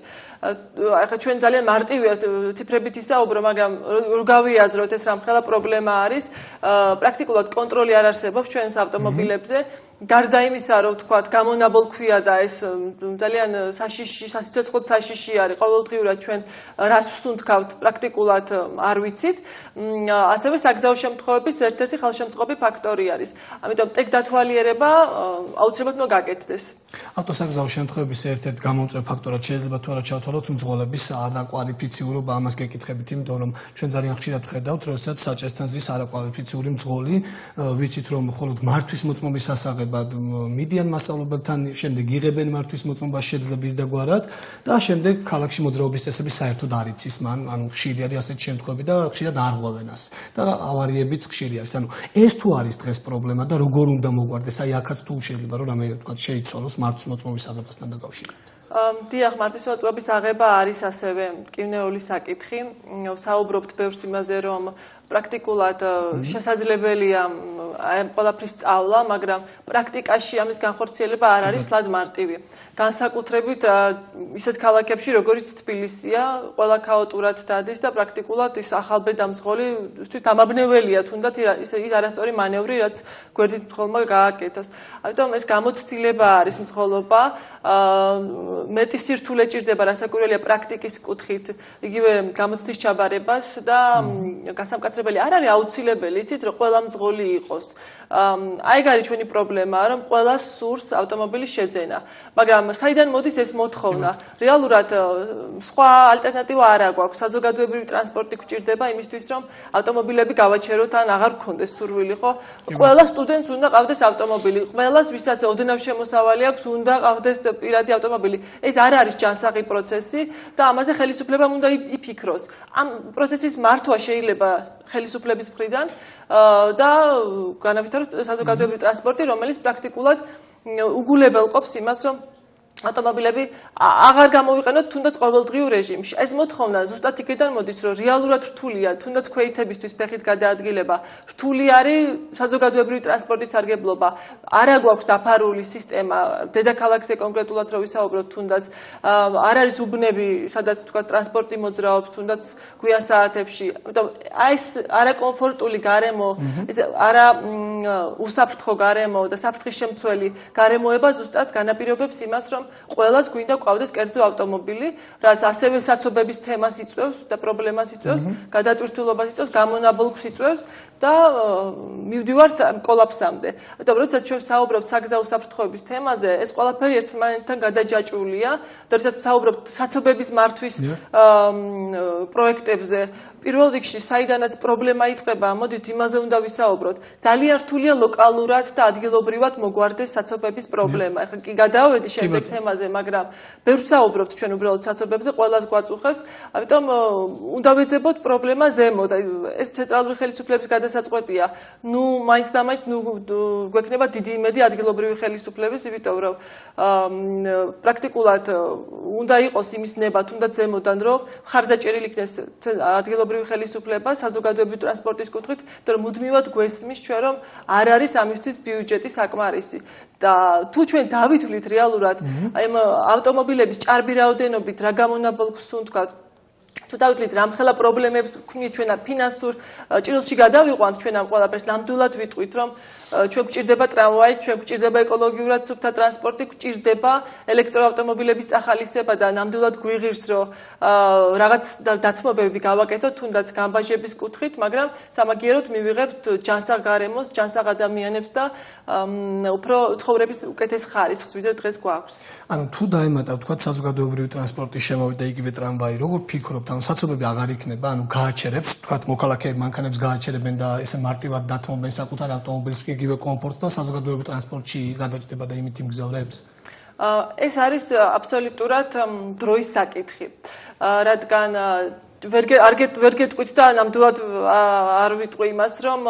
ახლა ჩვენ ძალიან მარტივია ციფრებით ისაუბრო, მაგრამ რო გავიაზროთ ეს რამხელა პრობლემა არის, პრაქტიკულად კონტროლი არ არსებობს ჩვენს ავტომობილებზე. გარდა იმისა, რომ თქვათ, გამონაბოლქვია და ეს ძალიან საშიში, სასიცოცხლო საშიში არის ყოველდღიურად ჩვენ რას ვსუნთქავთ, პრაქტიკულად არ ვიცით. ასევე საგზაო შემთხვევების ერთ-ერთი ხელშემწყობი ფაქტორი არის. ამიტომ ტექ დათვალიერება აუცილებლად უნდა გაკეთდეს. ავტოსაგზაო შემთხვევების ერთ-ერთ გამომწვევ ფაქტორად შეიძლება თუ არა ჩავთვალოთ მძღოლების არაკვალიფიციურობა ამას გეკითხებით, იმიტომ რომ ჩვენ ძალიან ხშირად ვხედავთ, როდესაც საჭესთან ზის არაკვალიფიციური მძღოლი, ვიცით რომ მხოლოდ მართვის მოწმობის ასაღებ შეეხებად მიდიან მასწავლებელთან, შემდეგ იღებენ მართვის მოწმობას შეძლების და გვარად და შემდეგ ქალაქში მოძრაობის წესები საერთოდ არ იცის მან, ანუ ხშირი არის ასეთი შემთხვევები და ხშირად არ ღვევენას და ავარიებიც ხშირი არის. ანუ ეს თუ არის დღეს პრობლემა და როგორ უნდა მოგვარდეს, აი აქაც თუ შეიძლება რომ რამე თქვა შეიცვალოს მართვის მოწმობის აღებასთან დაკავშირებით. დიახ, მართვის მოწმობის აღება არის ასევე კინეული საკითხი. საუბრობთ ბევრს იმაზე, რომ პრაქტიკულად შესაძლებელია აი ყველაფრის სწავლა, მაგრამ პრაქტიკაში ამის განხორციელება არ არის თლად მარტივი. განსაკუთრებით ისეთ ქალაქებში, როგორიც თბილისია, ყველა ქაოტურად დადის და პრაქტიკულად ის ახალბედამძღოლი თვით ამაბნეველია, თუნდაც ის ის არასწორი მანევრი, რაც გვერდით მძღოლმა გააკეთოს. ამიტომ ეს გამოცდილება არის მძღოლობა, მეტი სირთულე ჭირდება რასაკვირველია პრაქტიკის კუთხით, იგივე გამოცდის ჩაბარებას და გასამკაცრებას შესაძლებელი არ არის აუცილებელი, იცით, რომ ყველა მძღოლი იყოს. აი ეგ არის ჩვენი პრობლემა, რომ ყველა სურს ავტომობილის შეძენა. მაგრამ საიდან მოდის ეს მოთხოვნა? რეალურად სხვა ალტერნატივა არ აქვს. საზოგადოებრივი ტრანსპორტი გვჭირდება იმისთვის, რომ ავტომობილები გავაჩეროთ ან აღარ გქონდეს სურვილი, ხო? ყველა სტუდენტს უნდა ყავდეს ავტომობილი. ყველას, ვისაც ოდნავ შემოსავალი აქვს, უნდა ყავდეს პირადი ავტომობილი. ეს არ არის ჯანსაღი პროცესი და ამაზე ხელისუფლებამ უნდა იფიქროს. ამ პროცესის მართვა შეიძლება ხელისუფლების მხრიდან და განავითაროს საზოგადოებრივი ტრანსპორტი, რომელიც პრაქტიკულად უგულებელყოფს იმას, რომ ავტომობილები აღარ გამოვიყენოთ თუნდაც ყოველდღიურ რეჟიმში. ეს მოთხოვნა ზუსტად იქიდან მოდის, რომ რეალურად რთულია თუნდაც ქვეითებისთვის ფეხით გადაადგილება, რთული არის საზოგადოებრივი ტრანსპორტის სარგებლობა. არა გვაქვს დაფარული სისტემა დედაქალაქზე კონკრეტულად რო ვისაუბროთ თუნდაც არ არის უბნები, სადაც თქვა ტრანსპორტი მოძრაობს თუნდაც გვიან საათებში. ამიტომ აი ეს არაკომფორტული გარემო, ეს არა უსაფრთხო გარემო და საფრთხის შემცველი გარემოება ზუსტად განაპირობებს იმას, რომ ყველას გვინდა ყავდეს კერძო ავტომობილი, რაც ასევე საცობების თემას იწვევს და პრობლემას იწვევს, გადატვირთულობას იწვევს, გამონაბოლქვს იწვევს და მივდივართ კოლაფსამდე. ამიტომ როდესაც ჩვენ საუბრობთ საგზაო საფრთხოების თემაზე, ეს ყველაფერი ერთმანეთთან გადაჯაჭვულია, და როდესაც საუბრობთ საცობების მართვის პროექტებზე, პირველ რიგში საიდანაც პრობლემა იწყება, მოდით იმაზე უნდა ვისაუბროთ. ძალიან რთულია ლოკალურად და ადგილობრივად მოგვარდეს საცობების პრობლემა. ეხლა კი გადავედი შემდეგ თემაზე, მაგრამ ბევრ საუბრობთ ჩვენ უბრალოდ საცობებზე, ყოველას გვაწუხებს. ამიტომ უნდა ვეძებოთ პრობლემა ზემოთ. ეს ცენტრალური ხელისუფლების გადასაწყვეტია. ნუ მაინც და მაინც ნუ გვექნება დიდი იმედი ადგილობრივი ხელისუფლების, იმიტომ რომ პრაქტიკულად უნდა იყოს იმის ნება თუნდაც ზემოდან, რომ ხარდაჭერილი იქნეს ადგილობრივი ადგილობრივი ხელისუფლება საზოგადოებრივი ტრანსპორტის კუთხით, რომ მუდმივად გვესმის ჩვენ რომ არ არის ამისთვის ბიუჯეტი საკმარისი. და თუ ჩვენ დავითვლით რეალურად აი ამ ავტომობილების ჭარბი რაოდენობით რა გამონაბოლქვს თქო თუ დავითვლით რამხელა პრობლემებს გვქნით ჩვენ ფინანსურ ჭრილში გადავიყვანთ ჩვენ ამ ყველაფერს ნამდვილად ვიტყვით რომ ჩვენ გვჭირდება ტრამვაი, ჩვენ გვჭირდება ეკოლოგიურად ცუთა ტრანსპორტი, გვჭირდება ელექტროავტომობილების ახალისება და ნამდვილად გვიღირს, რომ რაღაც დათმობები გავაკეთოთ, თუნდაც გამბაჟების კუთხით, მაგრამ სამაგიეროდ მივიღებთ ჯანსაღ გარემოს, ჯანსაღ ადამიანებს და უფრო ცხოვრების უკეთეს ხარისხს, ვიდრე დღეს გვაქვს. ანუ თუ დაემატა, თქვა საზოგადოებრივი ტრანსპორტის შემოვიდა იგივე ტრამვაი, როგორ ფიქრობთ, ანუ საცობები აღარ იქნება, ანუ გააჩერებს, თქვა მოქალაქეები მანქანებს გააჩერებენ და ესე მარტივად დათმობენ საკუთარ ავტომობილს კი იგივე კომფორტს და საზოგადოებრივ ტრანსპორტში გადაჭდება და იმით იმგზავრებს? ეს არის აბსოლუტურად დროის საკითხი. რადგან ვერ არ ვერ გეტყვით და ნამდვილად არ ვიტყვი იმას რომ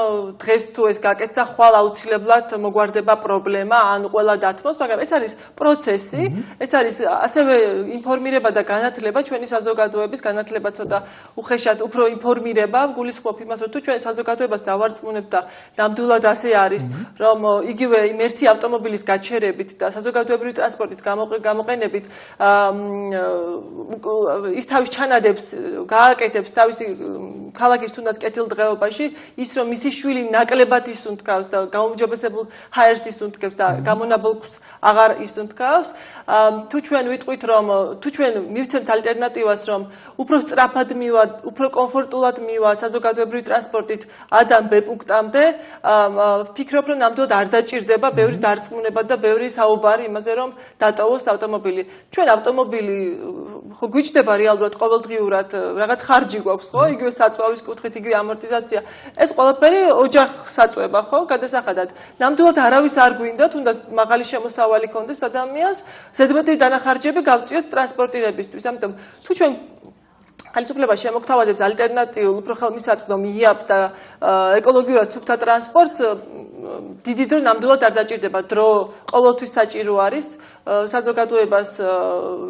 დღეს თუ ეს გაკეთდა ხვალ აუცილებლად მოგვარდება პრობლემა ან ყველა დათმოს მაგრამ ეს არის პროცესი ეს არის ასევე ინფორმირება და განათლება ჩვენი საზოგადოების განათლება ცოტა უხეშად უფრო ინფორმირება გულისხმობ იმას რომ თუ ჩვენ საზოგადოებას დავარწმუნებთ და ნამდვილად ასე არის რომ იგივე იმ ერთი ავტომობილის გაჩერებით და საზოგადოებრივი ტრანსპორტით გამოყენებით ის თავის ჩანადებს გააკეთებს თავისი ქალაქის თუნდაც კეთილდღეობაში ის რომ მისი შვილი ნაკლებად ისუნთქავს და გაუმჯობესებულ ჰაერს ისუნთქებს და გამონაბოლქვს აღარ ისუნთქავს თუ ჩვენ ვიტყვით რომ თუ ჩვენ მივცემთ ალტერნატივას რომ უფრო სწრაფად მივა უფრო კომფორტულად მივა საზოგადოებრივი ტრანსპორტით ადან ბ პუნქტამდე ფიქრობ რომ ნამდვილად არ დაჭirdება ბევრი დარწმუნება და ბევრი საუბარი იმაზე რომ დატოვოს ავტომობილი. ჩვენ ავტომობილი ხო გვიჩდება რეალურად ყოველდღიურად რაღაც რაღაც ხარჯი გვაქვს, ხო? იგივე საწვავის კუთხით, იგივე ამორტიზაცია. ეს ყველაფერი ოჯახს აწובה, ხო? გადასახადად. ნამდვილად არავის არ გვინდა, თუნდაც მაღალი შემოსავალი ქონდეს ადამიანს, ზედმეტი დანახარჯები გავწიოთ ტრანსპორტირებისთვის. ამიტომ თუ ჩვენ ხელისუფლება შემოგთავაზებს ალტერნატიულ უფრო ხელმისაწვდომ იაპს და ეკოლოგიურად ცუთა ტრანსპორტს დიდი დრო ნამდვილად არ დაჭirdება დრო ყოველთვის საჭირო არის. საზოგადოებას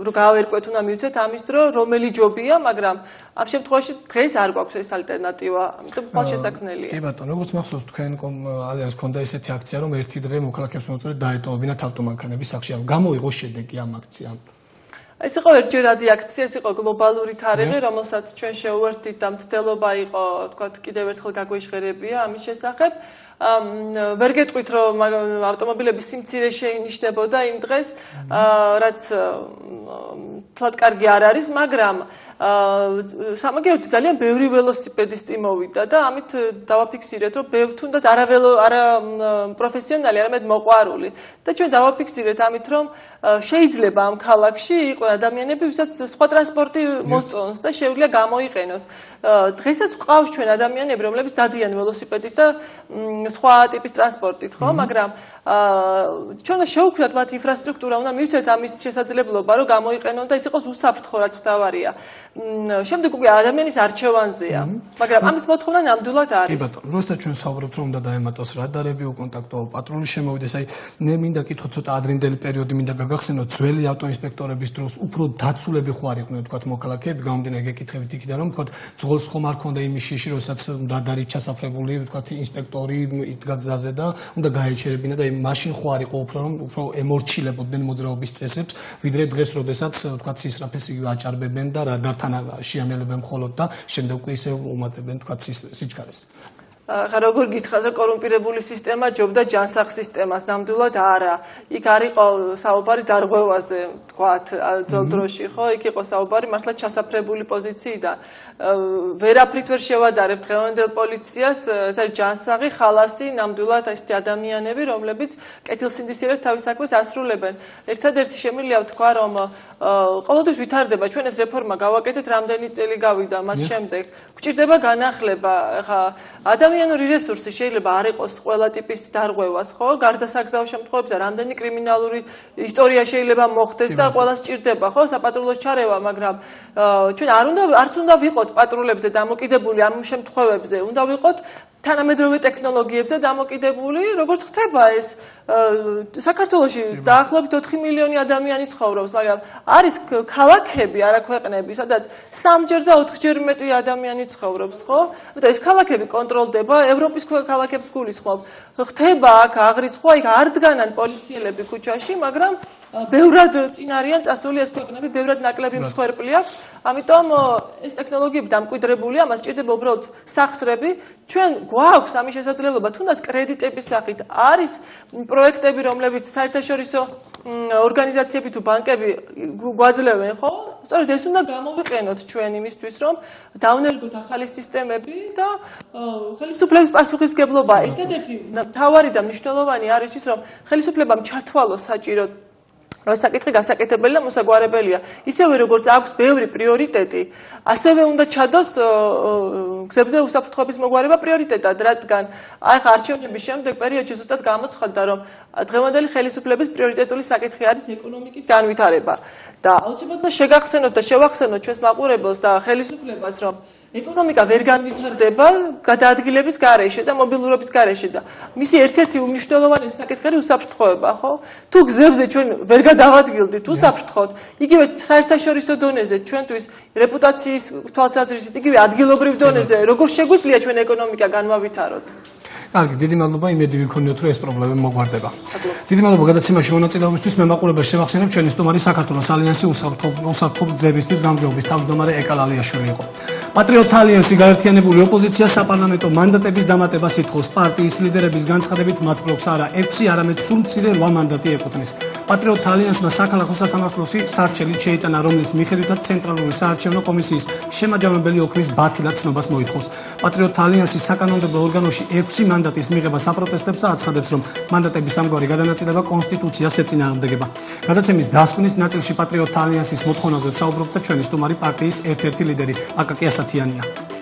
რო გავერკვეთ უნდა მივცეთ ამის დრო რომელი ჯობია მაგრამ ამ შემთხვევაში დღეს არ გვაქვს ეს ალტერნატივა. ამიტომ ხვალ შესაქმნელია. კი ბატონო როგორც მახსოვს თქვენ ალიანს ქონდა ესეთი აქცია რომ ერთი დღე მოქალაქეებს მოწოდეთ დაეტოვებინათ ავტომანქანების სახში ამ გამოიღო შედეგი ამ აქციამ ეს იყო ერთჯერადი აქცია, ეს იყო გლობალური თარიღი, რომელსაც ჩვენ შეუერთდით და მცდელობა იყო, თქვა კიდევ ერთხელ გაგვეშღერებია ამის შესახებ. ვერ გეტყვით რომ ავტომობილების სიმცირე შეინიშნებოდა იმ დღეს, რაც თლად კარგი არ არის, მაგრამ სამაგიეროდ ძალიან ბევრი ველოსიპედისტი მოვიდა და ამით დავაფიქსირეთ რომ ბევრ თუნდაც არა ველო არა პროფესიონალი არამედ მოყვარული. და ჩვენ დავაფიქსირეთ ამით რომ შეიძლება ამ ქალაქში იყო ადამიანები ვისაც სხვა ტრანსპორტი მოსწონს და შეუძლია გამოიყენოს. დღესაც ყავს ჩვენ ადამიანები რომლებიც დადიან ველოსიპედით და სხვა ტიპის ტრანსპორტით ხო? მაგრამ ჩვენ შევქმნათ მათ ინფრასტრუქტურა უნდა მივცეთ ამის შესაძლებლობა რომ გამოიყენონ და ის იყოს უსაფრთხო რაც ხდავარია შემდეგ უკვე ადამიანის არჩევანზეა. მაგრამ ამის მოთხოვნა ნამდვილად კი არის. ბატონო, როცა ჩვენ საუბრობთ რომ უნდა დაემატოს რადარები, უკონტაქტო პატრული შემოვიდეს, აი მე მინდა კითხო ცოტა ადრინდელი პერიოდი მინდა გაგახსენოთ ძველი ავტოინსპექტორების დროს უფრო დაცულები ხო არ იყვნენ თქვა მოქალაქეები, გამომდინარე გეკითხებით იქიდან რომ თქვა ძღოლს ხომ არ ქონდა იმის შეში, როდესაც რადარი ჩასაფრებული, თქვა ინსპექტორი იდგა გზაზე და უნდა გაეჩერებინა და მაშინ ხო არ იყო უფრო რომ უფრო ემორჩილებოდნენ მოძრაობის წესებს, ვიდრე დღეს, როდესაც თქვა სისრაფეს იგივე აჭარბებენ და რადართან შეამელებენ მხოლოდ და შემდეგ უკვე ისე უმატებენ თქვა სიჩქარეს. როგორ გითხრათ რომ კორუმპირებული სისტემა ჯობდა ჯანსაღ სისტემას. ნამდვილად არა. იქ არ იყო საუბარი დარღვევაზე თქვათ ძველ დროში ხო? იქ იყო საუბარი მართლა ჩასაფრებული პოზიციიდან. ვერაფრით ვერ შევადარებ დღევანდელ პოლიციას ეს არის ჯანსაღი ხალასი ნამდვილად ესეთი ადამიანები რომლებიც კეთილსინდისიერად თავის საქმეს ასრულებენ. ერთადერთი შემიძლია ვთქვა რომ ყოველთვის ვითარდება ჩვენ ეს რეფორმა გავაკეთეთ რამდენი წელი გავიდა მას შემდეგ. გვჭირდება განახლება ხა. ადამიანი ადამიანური რესურსი შეიძლება არ იყოს ყველა ტიპის დარღვევას, ხო? გარდა საგზაო შემთხვევებზე რამდენი კრიმინალური ისტორია შეიძლება მოხდეს და ყველას ჭირდება, ხო? საპატრულოს ჩარევა, მაგრამ ჩვენ არ უნდა არც უნდა ვიყოთ პატრულებზე დამოკიდებული ამ შემთხვევებზე, უნდა ვიყოთ თანამედროვე ტექნოლოგიებზე დამოკიდებული, როგორც ხდება ეს საქართველოში დაახლოებით 4 მილიონი ადამიანი ცხოვრობს, მაგრამ არის ქალაქები, არა ქვეყნები, სადაც სამჯერ და 4ჯერ მეტი ადამიანი ცხოვრობს, ხო? და ეს ქალაქები კონტროლდება, ევროპის ქალაქებს გულისხმობ. ხდება აქ აღრიცხვა, იქ არ დგანან პოლიციელები ქუჩაში, მაგრამ ბევრად წინარიან წასული ეს ქვეყნები, ბევრად ნაკლები მსხვერპლი აქვს. ამიტომ ეს ტექნოლოგიები დამკვიდრებულია, მას ჭირდება უბრალოდ სახსრები. ჩვენ გვაქვს ამის შესაძლებლობა, თუნდაც კრედიტების სახით არის პროექტები, რომლებიც საერთაშორისო ორგანიზაციები თუ ბანკები გვაძლევენ, ხო? სწორედ ეს უნდა გამოვიყენოთ ჩვენ იმისთვის, რომ დავნერგოთ ახალი სისტემები და ხელისუფლების პასუხისმგებლობა ერთადერთი მთავარი და მნიშვნელოვანი არის ის, რომ ხელისუფლებამ ჩათვალოს საჭირო საკითხი გასაკეთებელი და მოსაგვარებელია. ისევე როგორც აქვს ბევრი პრიორიტეტი, ასევე უნდა ჩადოს გზებზე უსაფრთხოების მოგვარება პრიორიტეტად, რადგან აი ხა არჩევნების შემდეგ პერიოდში ზუსტად გამოცხადდა, რომ დღევანდელი ხელისუფლების პრიორიტეტული საკითხი არის ეკონომიკის განვითარება. და აუცილებლად შეგახსენოთ და შევახსენოთ ჩვენს მაყურებელს და ხელისუფლებას, რომ ეკონომიკა ვერ განვითარდება გადაადგილების გარეშე და მობილურობის გარეშე და მისი ერთ-ერთი უმნიშვნელოვანესი საკითხი უსაფრთხოება, ხო? თუ გზებზე ჩვენ ვერ გადავადგილდით უსაფრთხოდ, იგივე საერთაშორისო დონეზე ჩვენთვის რეპუტაციის თვალსაზრისით, იგივე ადგილობრივ დონეზე, როგორ შეგვიძლია ჩვენ ეკონომიკა განმავითაროთ? კარგი, დიდი მადლობა იმედი ვიქონიოთ, რომ ეს პრობლემა მოგვარდება. დიდი მადლობა გადაცემაში მონაწილეობისთვის. მე მაყურებელს შევახსენებ ჩვენი სტუმარი საქართველოს ალიანსი უსაფრთხო გზებისთვის გამგეობის თავმჯდომარე ეკალალიაშვილი იყო. პატრიოტ ალიანსი გაერთიანებული ოპოზიცია საპარლამენტო მანდატების დამატებას ითხოვს. პარტიის ლიდერების განცხადებით მათ ბლოკს არა 6, არამედ სულ მცირე 8 მანდატი ეკუთვნის. პატრიოტ ალიანსმა საქალაქო სასამართლოში სარჩელი შეიტანა, რომლის მიხედვითაც ცენტრალური საარჩევნო კომისიის შემაჯამებელი ოქმის ბათილად ცნობას მოითხოვს. პატრიოტ ალიანსის საკანონმდებლო ორგანოში 6 მანდატის მიღება საპროტესტებს აცხადებს, რომ მანდატების ამგვარი გადანაწილება კონსტიტუციას ეწინააღმდეგება. გადაცემის დასკვნის ნაწილში პატრიოტ ალიანსის მოთხოვნაზე საუბრობდა ჩვენი სტუმარი პარტიის ერთ-ერთი ლიდერი აკაკი ასათიანია.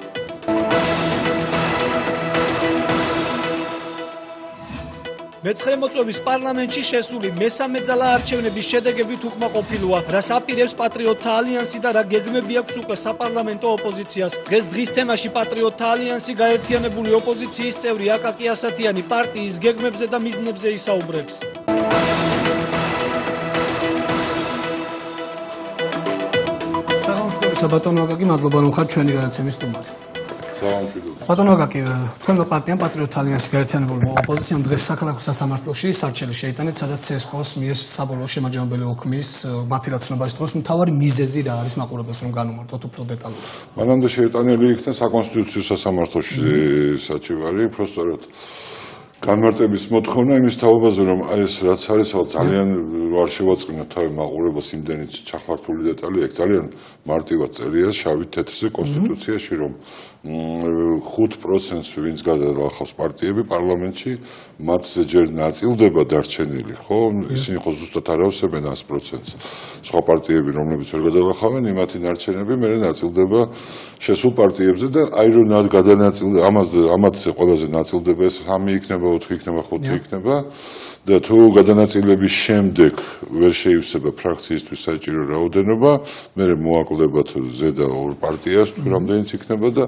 მეცხრე მოწვევის პარლამენტში შესული მესამე ძალა არჩევნების შედეგებით უკმაყოფილოა, რას აპირებს პატრიოტთა ალიანსი და რა გეგმები აქვს უკვე საპარლამენტო ოპოზიციას. დღეს დღის თემაში პატრიოტთა ალიანსი გაერთიანებული ოპოზიციის წევრი აკაკი ასათიანი პარტიის გეგმებზე და მიზნებზე ისაუბრებს. საბატონო აკაკი, მადლობა რომ ხართ ჩვენი გადაცემის სტუმარი. ბატონო გაკი თქვენმა პარტიამ პატრიოტ ალიანსი გაერთიანებული ოპოზიციამ დღეს საქალაქო სასამართლოში სარჩელი შეიტანეთ სადაც ცესკოს მიეს საბოლოო შემაჯამებელი ოქმის მათილაცნობას დღეს მთავარი მიზეზი რა არის მაყურებელს რომ განუმარტოთ უფრო დეტალურად? მანამდე შეიტანილი იქნა საკონსტიტუციო სასამართლოში საჩივარი უბრალოდ განმარტების მოთხოვნა იმის თაობაზე რომ ეს რაც არის ძალიან არ შევაწყინოთ თავი მაყურებელს იმდენი ჩახლართული დეტალი ეგ ძალიან მარტივად წერია შავი თეთრზე კონსტიტუციაში რომ 5%-ს ვინც გადაახავს პარტიები პარლამენტში, მათზე ჯერ ნაწილდება დარჩენილი, ხო? ისინი ხო ზუსტად არავსებენ 100%-ს. სხვა პარტიები, რომლებიც ვერ გადაახავენ, იმათი დარჩენები მე ნაწილდება შესულ პარტიებზე და აი რომ გადანაწილდება, ამაზე ამათზე ყველაზე ნაწილდება ეს სამი იქნება იქნება 4 იქნება 5 იქნება და თუ გადანაწილების შემდეგ ვერ შეივსება ფრაქციისთვის საჭირო რაოდენობა მე მოაკლებათ ზედა ორ პარტიას თუ რამდენიც იქნება და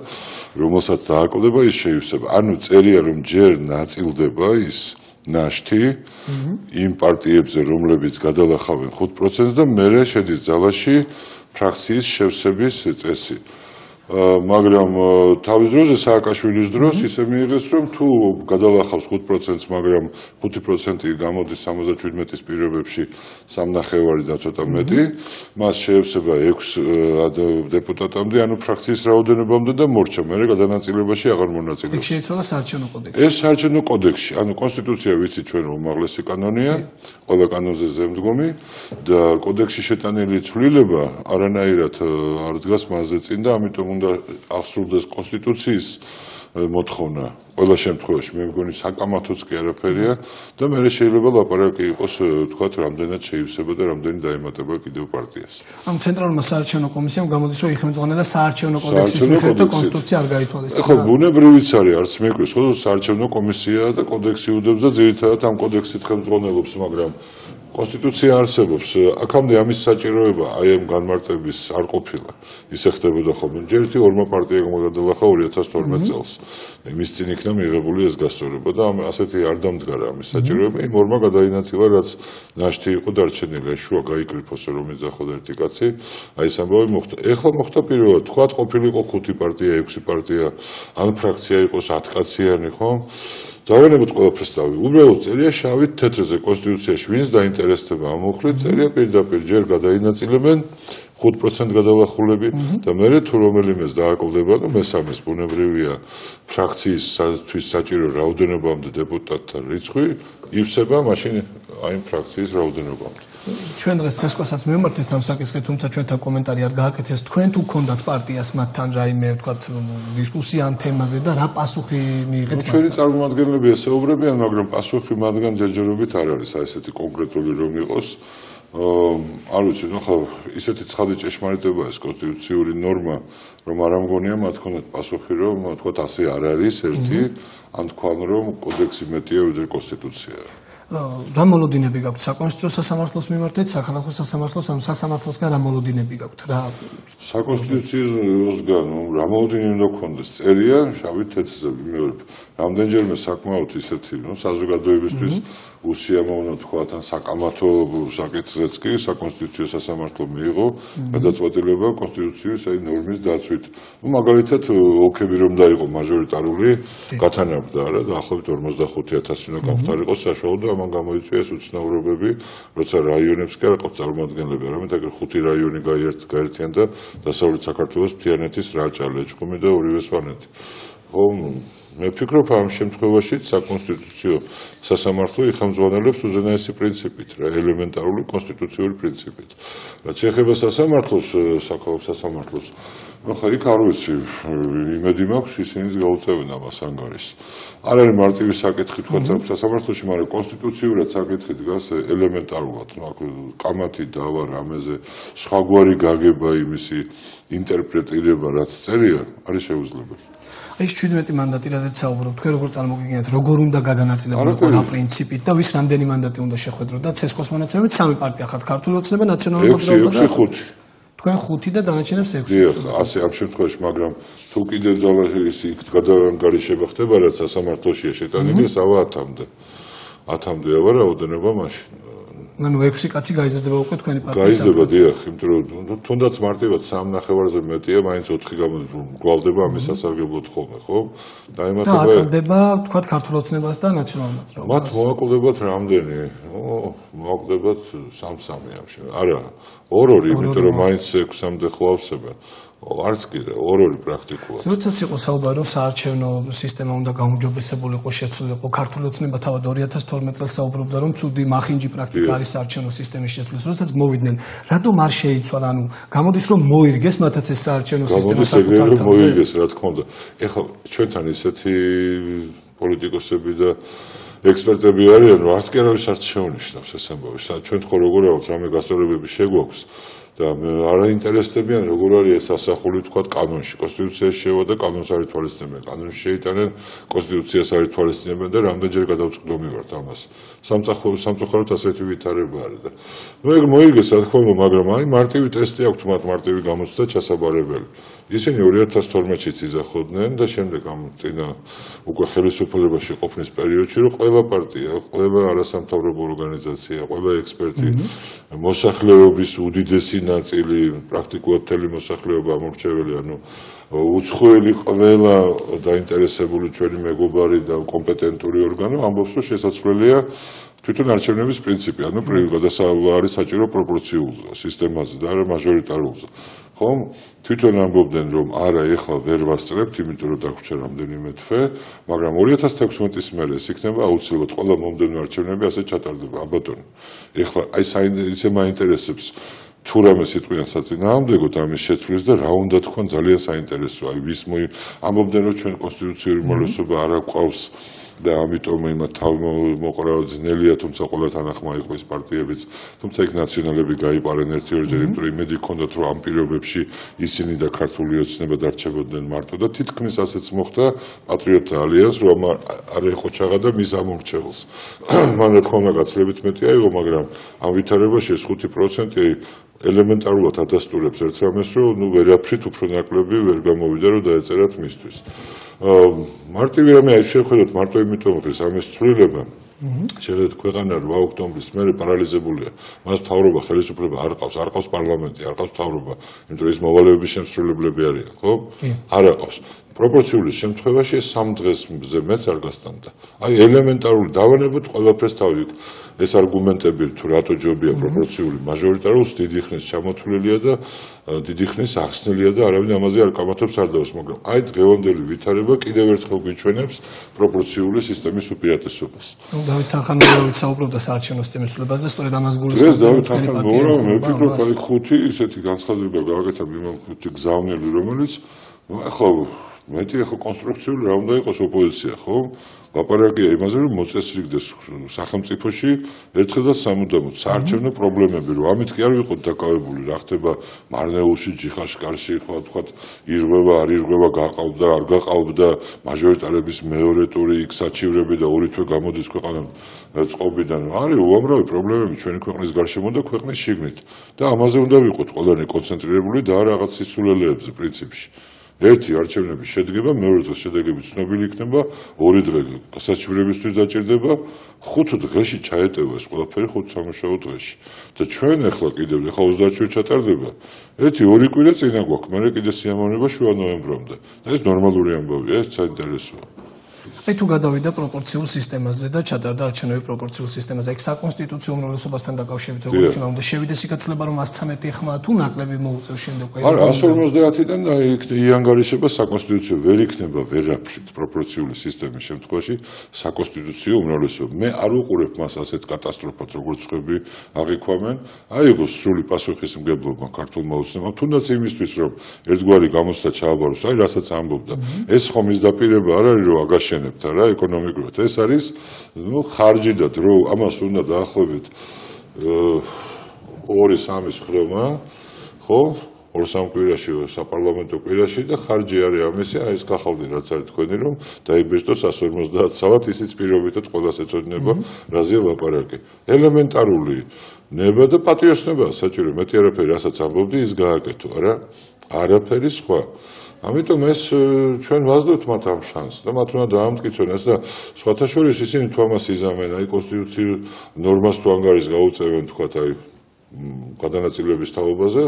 რომელსაც დააკლდება ის შეივსება ანუ წერია რომ ჯერ ნაწილდება ის ნაშთი იმ პარტიებზე რომლებიც გადალახავენ 5%-ს და მე შედის ძალაში ფრაქციის შევსების წესი. მაგრამ თავის დროზე სააკაშვილის დროს ისე მიიღეს რომ თუ გადალახავს 5%-ს მაგრამ 5% გამოდის 77-ის პირობებში სამნახევარი და ცოტა მეტი მას შეევსება 6 დეპუტატამდე ანუ ფრაქციის რაოდენობამდე და მორჩა. მე გადანაწილებაში აღარ მონაწილეობს. ეს შეიცვალა საარჩევნო კოდექსში ეს საარჩევნო კოდექსში ანუ კონსტიტუცია ვიცი ჩვენ უმაღლესი კანონია ყველა კანონზე ზემდგომი და კოდექსში შეტანილი ცვლილება არანაირად არ დგას მასზე წინ და ამიტომ უნდა აღსრულდეს კონსტიტუციის მოთხოვნა. ყველა შემთხვევაში მე მგონი საკამათოც კი არაფერია და მე შეიძლება ლაპარაკი იყოს თქვათ რამდენად შეივსება და რამდენი დაემატება კიდევ პარტიას. ამ ცენტრალურმა საარჩევნო კომისიამ გამოდის რომ იხმეძღვანა საარჩევნო კოდექსის მიხედვით და კონსტიტუცია არ გაითვალისწინა. ხო, ბუნებრივიც არის, არც მეკვრის, ხო, საარჩევნო კომისია და კოდექსი უდებს და ძირითადად ამ კოდექსით ხელმძღვანელობს, მაგრამ კონსტიტუცია არსებობს. აქამდე ამის საჭიროება აი ამ განმარტების არ ყოფილა. ისე ხდებოდა ხოლმე. ჯერ ერთი ორმა პარტიამ გადალახა 2012 წელს. იმის წინ იქნა მიღებული ეს გასწორება და ამ ასეთი არ დამდგარა ამის საჭიროება. იმ ორმა გადაინაწილა, რაც ნაშთი იყო დარჩენილი. შუა გაიკრიფოს რომ იძახო ერთი კაცი. აი ეს ამბავი მოხდა. ეხლა მოხდა პირველად. თქვათ ყოფილიყო ხუთი პარტია, ექვსი პარტია, ან ფრაქცია იყოს 10 კაციანი, ხო? დავენებოთ ყველაფერს დავი. უბრალოდ წერია შავით თეთრზე კონსტიტუციაში ვინც დაინტერესდება ამ მუხლით წერია პირდაპირ ჯერ გადაინაწილებენ 5% გადალახულები და მე თუ რომელიმეს დააკლდება, ну მესამეს ბუნებრივია ფრაქციისთვის საჭირო რაოდენობამდე დეპუტატთა რიცხვი ივსება მაშინ აი ფრაქციის რაოდენობამდე. ჩვენ დღეს ცესკოსაც მივმართეთ ამ საკითხით, თუმცა ჩვენთან კომენტარი არ გააკეთეს. თქვენ თუ გქონდათ პარტიას მათთან რაიმე, ვთქვათ, დისკუსია ამ თემაზე და რა პასუხი მიიღეთ? ჩვენი წარმომადგენლები ესეუბრებიან, მაგრამ პასუხი მათგან ჯერჯერობით არ არის, აი ესეთი კონკრეტული რომ იყოს. არ ვიცი, ნუ ხო, ისეთი ცხადი ჭეშმარიტება ეს კონსტიტუციური ნორმა, რომ არ ამგონია მათ ქონდათ პასუხი, რომ თქვათ ასე არ არის ერთი, ან თქვან რომ კოდექსი მეტია ვიდრე კონსტიტუცია. რა მოლოდინები გაქვთ საკონსტიტუციო სასამართლოს მიმართეთ, სახალხო სასამართლოს ამ სასამართლოსგან რა მოლოდინები გაქვთ? რა საკონსტიტუციოსგან რა მოლოდინები უნდა გქონდეს? წერია შავი თეთრზე მეორე. რამდენჯერმე საკმაოდ ისეთი, ნუ საზოგადოებისთვის უსიამო უნდა თქვა თან საკამათო საკითხზეც კი საკონსტიტუციო სასამართლო მიიღო გადაწყვეტილება კონსტიტუციის აი ნორმის დაცვით. ნუ მაგალითად ოლქები რომ დაიყო მაჟორიტარული, გათანაბრდა რა, დაახლოებით 45000 უნდა გამხდარიყო საშუალო და ამან გამოიწვია უცნაურობები, როცა რაიონებს კი არ ყავს წარმოადგენლები, არამედ აგერ ხუთი რაიონი გაერთ გაერთიანდა და დასავლეთ საქართველოს მთიანეთის რაჭა, ლეჩხუმი და ორივე სვანეთი. ხო, მე ვფიქრობ ამ შემთხვევაში საკონსტიტუციო სასამართლო იხამძღვანელებს უზენაესი პრინციპით, რა ელემენტარული კონსტიტუციური პრინციპით. რაც ეხება სასამართლოს, საქალაქო სასამართლოს, ну ხა იქ არ ვიცი, იმედი მაქვს ისინიც გაუწევენ ამას ანგარის. არ არის მარტივი საკითხი თქვა სასამართლოში, მაგრამ კონსტიტუციურად საკითხი დგას ელემენტარულად, ну აქ კამათი დავა რამეზე, სხვაგვარი გაგება იმისი ინტერპრეტირება რაც წერია, არის შეუძლებელი. ეს 17 მანდატი რაზეც საუბრობ თქვენ როგორ წარმოგიდგენთ როგორ უნდა გადანაწილებულიყო რა პრინციპით და ვის რამდენი მანდატი უნდა შეხვედროთ და ცესკოს მონაცემებით სამი პარტია ხართ. ქართული ოცნება ნაციონალური მოძრაობა და 6 თქვენ 5 და დანარჩენებს 6 დიახ ასე ამ შემთხვევაში მაგრამ თუ კიდევ ძალაში იქ გადაანგარიშება ხდება რაც სასამართლოშია შეტანილი სავა 10-მდე 10-მდე აბა რაოდენობა მაშინ ანუ 6 კაცი გაიზრდება უკვე თქვენი პარტიის გაიზრდება დიახ იმიტომ რომ თუნდაც მარტივად სამნახევარზე მეტია მაინც 4 გვალდება ამის სასარგებლოდ ხოლმე ხო? და ემატება და აკდება თქვა ქართულოცნებას და ნაციონალურ მოძრაობას მათ მოაკლდებათ რამდენი? ო მოაკლდებათ 3-3 ამ შე არა 2-2 იმიტომ რომ მაინც 6-მდე ხო ავსება არც კიდე ორ-ორი პრაქტიკულად. ზოგადად იყო საუბარი რომ საარჩევნო სისტემა უნდა გაუმჯობესებულიყო, შეცვლილიყო. ქართული ოცნება თავად 2012 წელს საუბრობდა რომ ცუდი მახინჯი პრაქტიკა არის საარჩევნო სისტემის შეცვლის. ზოგადად მოვიდნენ, რატომ არ შეიცვალა? ანუ გამოდის რომ მოირგეს მათაც ეს საარჩევნო სისტემა საკუთარ თავზე. მოირგეს, რა თქმა უნდა. ეხლა ჩვენთან ისეთი პოლიტიკოსები და ექსპერტები არიან, რომ არც კი არავის არ შეუნიშნავს ეს ამბავი. ჩვენ ხო როგორ აქვს რამე გასწორებები შეგვაქვს? და და არა ინტერესდებიან როგორ არის ეს ასახული თქვა კანონში. კონსტიტუციაში შევა და კანონს არ ითვალისწინებენ. კანონში შეიტანენ კონსტიტუციას არ ითვალისწინებენ და რამდენჯერ გადავწყვდომი ვართ ამას. სამწახო სამწუხაროდ ასეთი ვითარება არის და ნუ ეგ მოიგეს რა თქმა უნდა მაგრამ აი მარტივი ტესტი აქვს მათ მარტივი გამოცდა ჩასაბარებელი ისინი 2012-ში იზახოდნენ და შემდეგ ამ წინა უკვე ხელისუფლებაში ყოფნის პერიოდში რომ ყველა პარტია, ყველა არასამთავრობო ორგანიზაცია, ყველა ექსპერტი მოსახლეობის უდიდესი ნაწილი, პრაქტიკულად მთელი მოსახლეობა ამორჩეველი, ანუ უცხოელი ყველა დაინტერესებული ჩვენი მეგობარი და კომპეტენტური ორგანო ამბობს რომ შესაძლებელია თვითონ არჩევნების პრინციპი, ანუ გადასავალი არის საჭირო პროპორციულ სისტემაზე და არა მაჟორიტარულზე. ხომ? თვითონ ამბობდნენ რომ არა, ეხლა ვერ ვასწრებთ, იმიტომ რომ დაგვრჩა რამდენიმე თვე, მაგრამ 2016 წლის მერე ეს იქნება აუცილებლად ყველა მომდენო არჩევნები ასე ჩატარდება, აბატონო. ეხლა აი საინტერესო მაინტერესებს თუ რამე სიტყვიან საწინააღმდეგოდ ამის შეცვლის და რა უნდა თქვენ ძალიან საინტერესოა. აი ვის მოი ამბობდნენ რომ ჩვენ კონსტიტუციური მოლოსობა არ აკვავს და ამიტომ იმათ თავმოყრა ძნელია თუმცა ყველა თანახმა იყო ეს პარტიებიც. თუმცა იქ ნაციონალები გაიპარენ ერთი ორჯერ იმიტომ რომ იმედი ჰქონდათ რომ ამ პირობებში ისინი და ქართული ოცნება დარჩებოდნენ მარტო და თითქმის ასეც მოხდა პატრიოტთა ალიანს რომ არ ეხო ჩაღა და მის ამორჩეულს მან რა თქმა უნდა გაცლებით მეტი აიღო მაგრამ ამ ვითარებაში ეს 5% აი ელემენტარულად ადასტურებს ერთ რამეს რომ ნუ ვერაფრით უფრო ნაკლები ვერ გამოვიდა რომ დაეწერათ მისთვის მარტივი რამე აი შეხედოთ მარტო იმიტომ რომ ამის ცვლილება. შეხედოთ ქვეყანა 8 ოქტომბრის მერე პარალიზებულია. მას თავრობა ხელისუფლება არ ყავს არ ყავს პარლამენტი არ ყავს თავრობა იმიტომ რომ ეს მოვალეობის შემსრულებლები არიან ხო? არ ყავს პროპორციული შემთხვევაში სამ დღესზე მეც არ გასტანდა. აი ელემენტარული დავანებოთ ყველაფერს თავი ეს არგუმენტები თუ რატო ჯობია პროპორციული მაჟორიტარულს დიდი ხნის ჩამოთვლილია და დიდი ხნის ახსნილია და არავინ ამაზე არ კამათობს არ დავს მაგრამ აი დღევანდელი ვითარება კიდევ ერთხელ გვიჩვენებს პროპორციული სისტემის უპირატესობას. ნუ დავით ახანმორავით საუბრობდა საარჩევნო სისტემის ცვლილებაზე სწორედ ამას გულისხმობს ეს დავით ახანმორავი მე ვფიქრობ აი ხუთი ისეთი განცხადება გავაკეთა მიმამ ხუთი გზავნილი რომელიც ახლა მეტი ახლა კონსტრუქციული რა უნდა იყოს ოპოზიცია ხო ლაპარაკია იმაზე, რომ მოწესრიგდეს სახელმწიფოში ერთხელ და სამუდამოდ საარჩევნო პრობლემები, რომ ამით კი არ ვიყოთ დაკავებული, რა ხდება მარნეულში, ჯიხაშკარში, ხო თქვა, ირღვევა, არ ირღვევა, გაყავდა, არ გაყავდა, მაჟორიტარების მეორე ტური, იქ საჩივრები და ორი თვე გამოდის ქვეყანა წყობიდან. არის უამრავი პრობლემები ჩვენი ქვეყნის გარშემო და ქვეყნის შიგნით. და ამაზე უნდა ვიყოთ ყველანი კონცენტრირებული და რა რაღაც სისულელეებზე პრინციპში. ერთი არჩევნების შედგება, მეორე დღეს შედეგები ცნობილი იქნება, ორი დღე გასაჩივრებისთვის დაჭირდება, ხუთ დღეში ჩაეტევა ეს ყველაფერი ხუთ სამუშაო დღეში. და ჩვენ ახლა კიდევ ახლა 30-ში ჩატარდება. ერთი ორი კვირა წინა გვაქვს, მაგრამ კიდე სიამოვნება შუა ნოემბრამდე. და ეს ნორმალური ამბავია, ეს საინტერესოა. აი თუ გადავიდა პროპორციულ სისტემაზე და ჩატარდა არჩევნები პროპორციულ სისტემაზე, ეგ საკონსტიტუციო უმრავლესობასთან დაკავშირებით როგორ იქნება, უნდა შევიდეს სიკაცულება რომ 113 ხმა თუ ნაკლები მოუწევს შემდეგ ყველა. არა, 150-დან აი იანგარიშება საკონსტიტუციო ვერ იქნება ვერაფრით პროპორციული სისტემის შემთხვევაში საკონსტიტუციო უმრავლესობა. მე არ უყურებ მას ასეთ კატასტროფად როგორც ხვები აღიქვამენ. აიღო სრული პასუხისმგებლობა ქართულმა ოცნებამ, თუნდაც იმისთვის რომ ერთგვარი გამოსთა ჩააბაროს, აი რასაც ამბობდა. ეს ხომ ის დაპირება არ არის რომ აგაშენებ ვიყენებთ რა ეკონომიკურად. ეს არის ნუ ხარჯი და დრო ამას უნდა დაახლოებით 2-3 ხრომა ხო? ორ სამ კვირაში საპარლამენტო კვირაში და ხარჯი არის ამისი აი ეს გახალდი რაც არის თქვენი რომ დაიბეჭდო 150 საათ ისიც პირობითად ყოველას ეწოდება რაზეა ლაპარაკი. ელემენტარული ნება და პატიოსნება. საჭირო მეტი არაფერი რასაც ამბობდი ის გააკეთო არა? არაფერი სხვა ამიტომ ეს ჩვენ ვაზდოთ მათ ამ შანსს და მათ უნდა დაამტკიცონ ეს და სხვათა შორის ისინი თუ ამას იზამენ აი კონსტიტუციურ ნორმას თუ ანგარის გაუწევენ თქვა აი გადანაწილების თაობაზე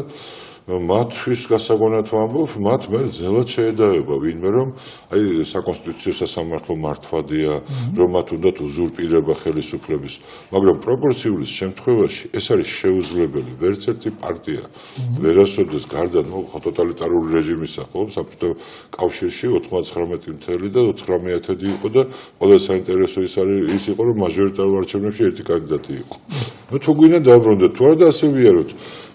მათთვის გასაგონად ვამბობ, მათ მე ძნელად შეედაება ვინმე რომ აი საკონსტიტუციო სასამართლო მართვადია, რომ მათ უნდათ უზურპირება ხელისუფლების, მაგრამ პროპორციული შემთხვევაში ეს არის შეუძლებელი. ვერც ერთი პარტია ვერასოდეს გარდა ნუ ტოტალიტარული რეჟიმისა, ხო, საბჭოთა კავშირში 99 მთელი და 19-ათედი იყო და ყველა საინტერესო ის არის ის იყო რომ მაჟორიტარულ არჩევნებში ერთი კანდიდატი იყო. ნუ თუ გვინდა დაბრუნდეთ, თუ არა და ასე ვიაროთ.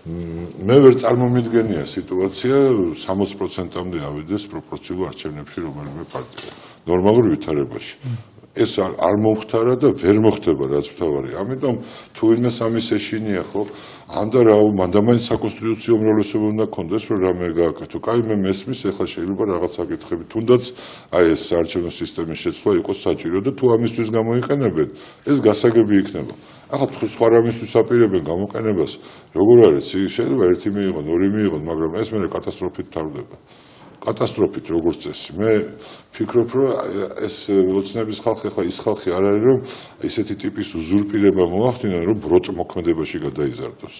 მე ვერ წარმომიდგენია სიტუაცია 60%-ამდე ავიდეს პროპორციულ არჩევნებში რომელიმე პარტია ნორმალურ ვითარებაში. ეს არ არ მომხდარა და ვერ მოხდება რაც მთავარია. ამიტომ თუ ვინმე სამის ეშინია ხო, ანდა რა მანდა მაინც საკონსტიტუციო უმრავლესობა უნდა კონდეს რომ რამე გააკეთო. კაი მე მესმის ეხლა შეიძლება რაღაც საკითხები თუნდაც აი ეს საარჩევნო სისტემის შეცვლა იყოს საჭირო და თუ ამისთვის გამოიყენებენ, ეს გასაგები იქნება. ახლა თუ სხვა რამისთვის აპირებენ გამოყენებას, როგორ არის? შეიძლება ერთი მიიღონ, ორი მიიღონ, მაგრამ ეს მე კატასტროფით თავდება. კატასტროფით როგორც წესი. მე ფიქრობ, რომ ეს ოცნების ხალხი ხა ის ხალხი არ არის, რომ ესეთი ტიპის უზურპირება მოახდინონ, რომ ბროტ მოქმედებაში გადაიზარდოს.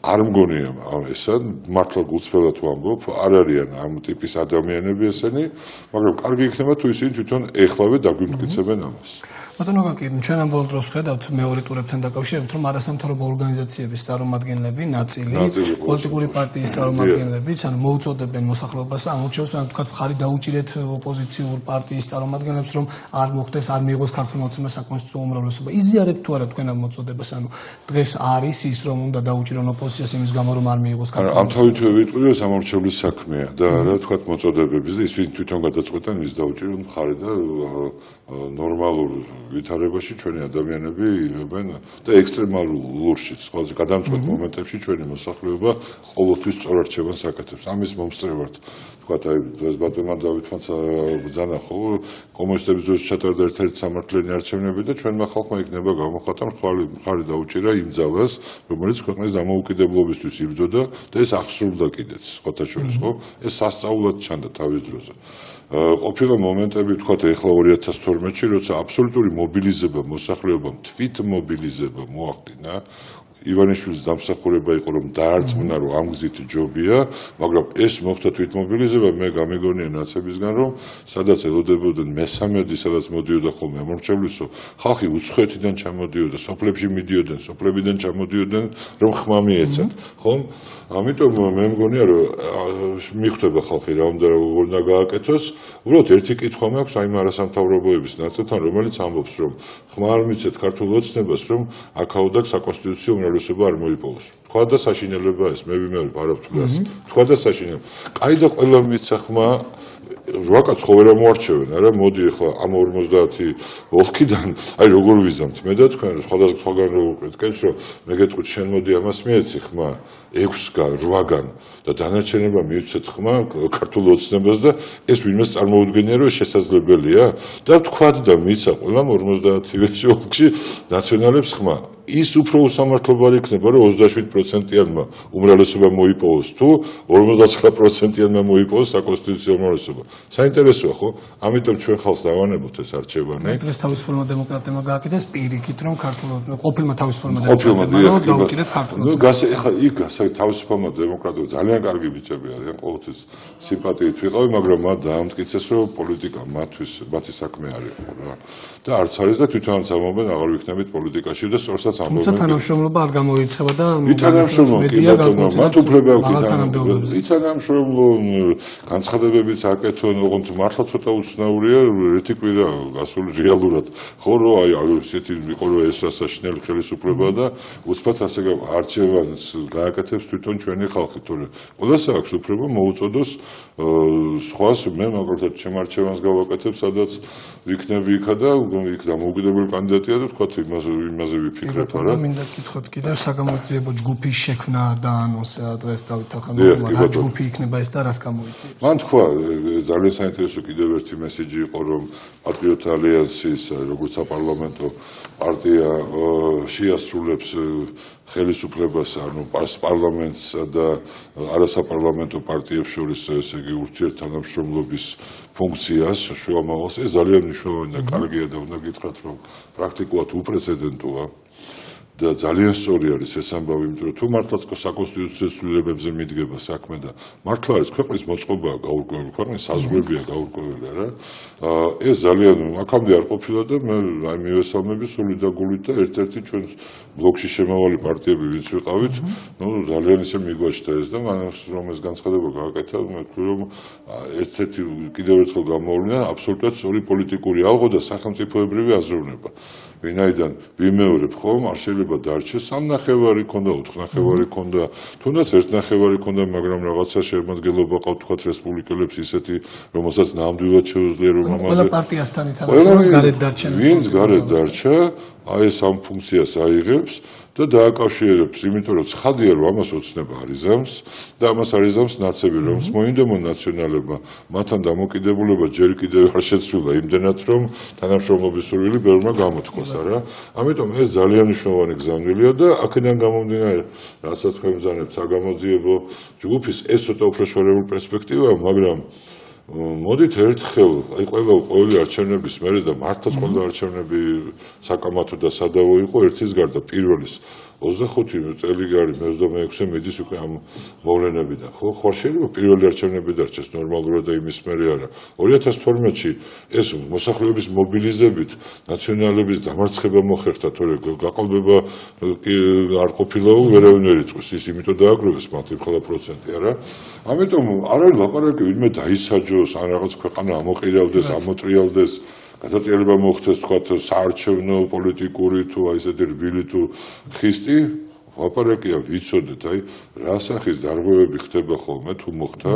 არ მგონია ესა მართლა გულწრფელად ვამბობ, არ არიან ამ ტიპის ადამიანები ესენი, მაგრამ კარგი იქნება თუ ისინი თვითონ ეხლავე დაგვიმტკიცებენ ამას. ბატონო გაკი, ჩვენ ამ ბოლო დროს ხედავთ მეორე ტურებთან დაკავშირებით, რომ არასამთავრობო ორგანიზაციების წარმომადგენლები, ნაწილი, პოლიტიკური პარტიის წარმომადგენლებიც, ანუ მოუწოდებენ მოსახლეობას, ამორჩევს, ან თქვა ხარი დაუჭირეთ ოპოზიციურ პარტიის წარმომადგენლებს, რომ არ მოხდეს, არ მიიღოს ქართულ მოცემა საკონსტიტუციო უმრავლესობა. იზიარებთ თუ არა თქვენ ამ მოწოდებას, ანუ დღეს არის ის, რომ უნდა დაუჭირონ ოპოზიციას იმის გამო, რომ არ მიიღოს ქართულ მოცემა. ამ თავითვე ვიტყვი, რომ სამორჩევლის საქმეა და რა თქვა მოწოდებების და ის ვინ თვითონ გადაწყვეტენ, ის დაუჭირონ ხარი და ნორმალურ ვითარებაში ჩვენი ადამიანები იღებენ და ექსტრემალურში სხვა გადამწყვეტ მომენტებში ჩვენი მოსახლეობა ყოველთვის სწორარჩევანს აკეთებს. ამის მომსწრებად თქვა აი დღეს ბატონმა დავითმაც ბძანა ხო? კომუნისტების დროს ჩატარდა ერთ-ერთი სამართლიანი არჩევნები და ჩვენმა ხალხმა იქნება გამოხატა მხარი მხარი დაუჭირა იმ ძალას რომელიც ქვეყნის დამოუკიდებლობისთვის იბრძოდა და ეს აღსრულდა კიდეც. ხოთა შორის ხო? ეს სასწაულად ჩანდა თავის დროზე ყოფილა მომენტები თქვა ეხლა 2012-ში როცა აბსოლუტური მობილიზება მოსახლეობამ თვით მობილიზება მოახდინა ივანიშვილის დამსახურება იყო რომ დაარწმუნა რომ ამ გზით ჯობია, მაგრამ ეს მოხდა თვითმობილიზება, მე გამიგონია ნაცებისგან რომ სადაც ელოდებოდნენ მესამედი, სადაც მოდიოდა ხოლმე ამორჩევლისო, ხალხი უცხოეთიდან ჩამოდიოდა, სოფლებში მიდიოდნენ, სოფლებიდან ჩამოდიოდნენ, რომ ხმა მიეცათ, ხომ? ამიტომ მე მგონია რომ მიხვდება ხალხი რა უნდა უნდა გააკეთოს. უბრალოდ ერთი კითხვა მაქვს აი მარასამთავრობოების ნაწილთან, რომელიც ამბობს რომ ხმა არ მიცეთ ქართულ ოცნებას, რომ აქაოდაკ საკონსტიტუციო უმრავლესობა არ მოიპოვოს. თქვა და საშინელება ეს მე ვიმეორებ არაფერს. თქვა და საშინელება. კაი და ყველა მიცა ხმა რვაკაც ხო ვერ ამოარჩევენ, არა? მოდი ახლა ამ 50 ოლქიდან, აი როგორ ვიზამთ მე და თქვენ სხვადასხვაგან რო უკეთეთ, რომ მე გეტყვით შენ მოდი ამას მიეცი ხმა 6-გან, 8-გან და დანარჩენება მიუცეთ ხმა ქართულ ოცნებას და ეს ვინმეს წარმოუდგენია რომ შესაძლებელია და თქვა და მიცა ყველა 50 ოლქში ნაციონალებს ხმა ის უფრო უსამართლობარი იქნება, რომ 27%-იანმა უმრავლესობა მოიპოვოს თუ 59%-იანმა მოიპოვოს საკონსტიტუციო უმრავლესობა. საინტერესოა, ხო? ამიტომ ჩვენ ხალხს დავანებოთ ეს არჩევანი. დღეს თავისუფლმა დემოკრატებმა გააკეთეს პირიქით, რომ ქართულო ყოფილმა თავისუფლმა დემოკრატებმა დაუჭირეთ ქართულს. ნუ გასე ახლა იქ გასე თავისუფლმა დემოკრატებმა ძალიან კარგი ბიჭები არიან, ყოველთვის სიმპათიით ვიყავი, მაგრამ მათ დაამტკიცეს, რომ პოლიტიკა მათთვის მათი საქმე არ იყო რა. და არც არის და თვითონაც ამობენ, აღარ ვიქნებით პოლიტიკაში და სწორსაც რასაც ამბობენ. თუმცა თანამშრომლობა არ გამოირიცხება და კი ბატონო, მათ უფლება აქვს თანამშრომლობა. თანამშრომლობა განცხადებებიც აკეთონ, ოღონდ მართლა ცოტა უცნაურია, ერთი კვირა გასული რეალურად. ხო რო აი ესეთი იყო რომ ეს სასაშინელი ხელისუფლება და უცბად ასე არჩევანს გააკეთებს თვითონ ჩვენი ხალხი, თორე ყველას აქვს უფლება მოუწოდოს სხვას მე მაგალითად შემარჩევანს გავაკეთებ, სადაც ვიქნები იქა და იქ დამოუკიდებელი კანდიდატია და თქვა იმაზე იმაზე ვიფიქრე. ბატონო, მინდა გითხოთ კიდევ საგამოძიებო ჯგუფის შექმნა და ანონსა დღეს დავით ახალმოვა რა ჯგუფი იქნება ეს და რას გამოიწვევს? მან თქვა ძალიან საინტერესო კიდევ ერთი მესიჯი იყო რომ პატრიოტ ალიანსის როგორც საპარლამენტო პარტია შეასრულებს ხელისუფლებას ანუ პარლამენტსა და არასაპარლამენტო პარტიებს შორის ესე იგი ურთიერთთანამშრომლობის ფუნქციას შუამავალს ეს ძალიან მნიშვნელოვანი და კარგია და უნდა გითხრათ რომ პრაქტიკულად უპრეცედენტოა და ძალიან სწორი არის ეს ამბავი, იმიტომ რომ თუ მართლაც საკონსტიტუციო ცვლილებებზე მიდგება საქმე და მართლა არის ქვეყნის მოწყობაა გაურკვეველი, ქვეყნის საზღვრებია გაურკვეველი, რა. ეს ძალიან აქამდე არ ყოფილა და მე აი მივესალმები სული და გულით და ერთ-ერთი ჩვენ ბლოკში შემავალი პარტიები ვინც ვიყავით, ნუ ძალიან ისე მიგვაჩნდა ეს და მანას რომ ეს განცხადება გააკეთა, მე ვთქვი რომ ერთ-ერთი კიდევ ერთხელ გამოვლენა აბსოლუტურად სწორი პოლიტიკური ალღო და სახელმწიფოებრივი აზროვნება. ვინაიდან ვიმეორებ ხომ, არ შეიძლება დარჩეს სამნახევარი ქონდა, ოთხნახევარი ქონდა, თუნდაც ერთნახევარი ქონდა, მაგრამ რაღაცა შემოადგენლობა ყავთ თქვა რესპუბლიკელებს ისეთი, რომელსაც ნამდვილად შეუძლია რომ ამაზე ყველა პარტიასთან ითამაშოს გარეთ დარჩენ. ვინც გარეთ დარჩა, აი ეს ამ ფუნქციას აიღებს და დააკავშირებს, იმიტომ რომ ცხადია რომ ამას ოცნება არიზამს და ამას არიზამს ნაცები, რომს მოინდომო ნაციონალებმა, მათთან დამოკიდებულება ჯერ კიდევ არ შეცვლილა იმდენად, რომ თანამშრომლობის სურვილი ბევრმა გამოთქვას, არა? ამიტომ ეს ძალიან მნიშვნელოვანი გზავნილია და აქედან გამომდინარე, რასაც თქვენ ბრძანებთ საგამოძიებო ჯგუფის ეს ცოტა უფრო შორეული პერსპექტივაა, მაგრამ მოდით ერთხელ, აი ყველა ყოველი არჩევნების მერე და მართლაც ყველა არჩევნები საკამათო და სადავო იყო ერთის გარდა პირველის 25 წელი გარი მე-26-ე მიდის უკვე ამ მოვლენებიდან. ხო, ხარ შეიძლება პირველი არჩევნები დარჩეს ნორმალურად და იმის მერე არა. 2012-ში ეს მოსახლეობის მობილიზებით ნაციონალების დამარცხება მოხერხდა, თორე გაყალბება კი არ ყოფილა ვერავინ ვერ იწვის ის, იმიტომ დააგროვეს მათი ხოლა პროცენტი, არა? ამიტომ არ არის ლაპარაკი ვინმე დაისაჯოს, ან რაღაც ქვეყანა ამოყირავდეს, ამოტრიალდეს. გადაწყვეტილება მოხდეს თქვა საარჩევნო პოლიტიკური თუ აი ესეთი რბილი თუ ხისტი ვაპარაკია ვიცოდეთ აი რა სახის დარღვევები ხდება ხოლმე თუ მოხდა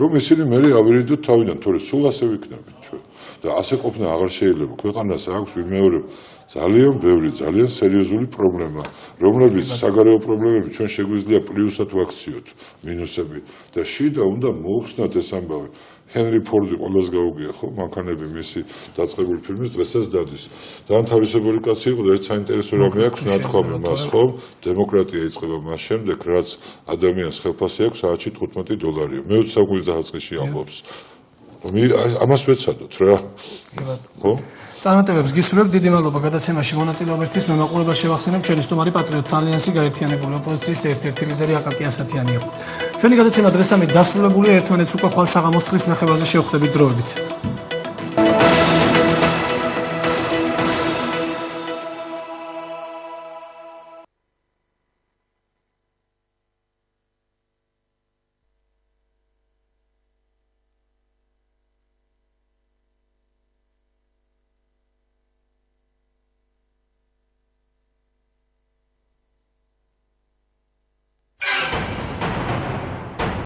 რომ ისინი მე ავირიდოთ თავიდან თორე სულ ასე ვიქნებით ჩვენ. და ასე ყოფნა აღარ შეიძლება. ქვეყანას აქვს ვიმეორებ ძალიან ბევრი ძალიან სერიოზული პრობლემა რომლებიც საგარეო პრობლემები ჩვენ შეგვიძლია პლუსად ვაქციოთ მინუსები და შიდა უნდა მოხსნათ ეს ამბავი ჰენრი ფორდი ყოველს გაუგია ხო? მანქანები მისი დაწყებული ფილმის დღესაც დადის. ძალიან თავისებური კაცი იყო და ერთ საინტერესო რამე აქვს ნათქვამი მას ხო დემოკრატია იწყება მას შემდეგ რაც ადამიანს ხელფასი აქვს საათში 15 დოლარია. მე 20 საუკუნის დასაწყისში ამბობს. ამას ვეცადოთ რა. ხო წარმატებებს გისურვებ. დიდი მადლობა გადაცემაში მონაწილეობისთვის. მე მაყურებელს შევახსენებ ჩვენი სტუმარი პატრიოტ ალიანსი გაერთიანებული ოპოზიციის ერთ-ერთი ლიდერი აკაკი ასათიანია ჩვენი გადაცემა დღესამე დასრულებულია. ერთმანეთს უკვე ხვალ საღამოს 9:00-ზე შევხვდებით დროებით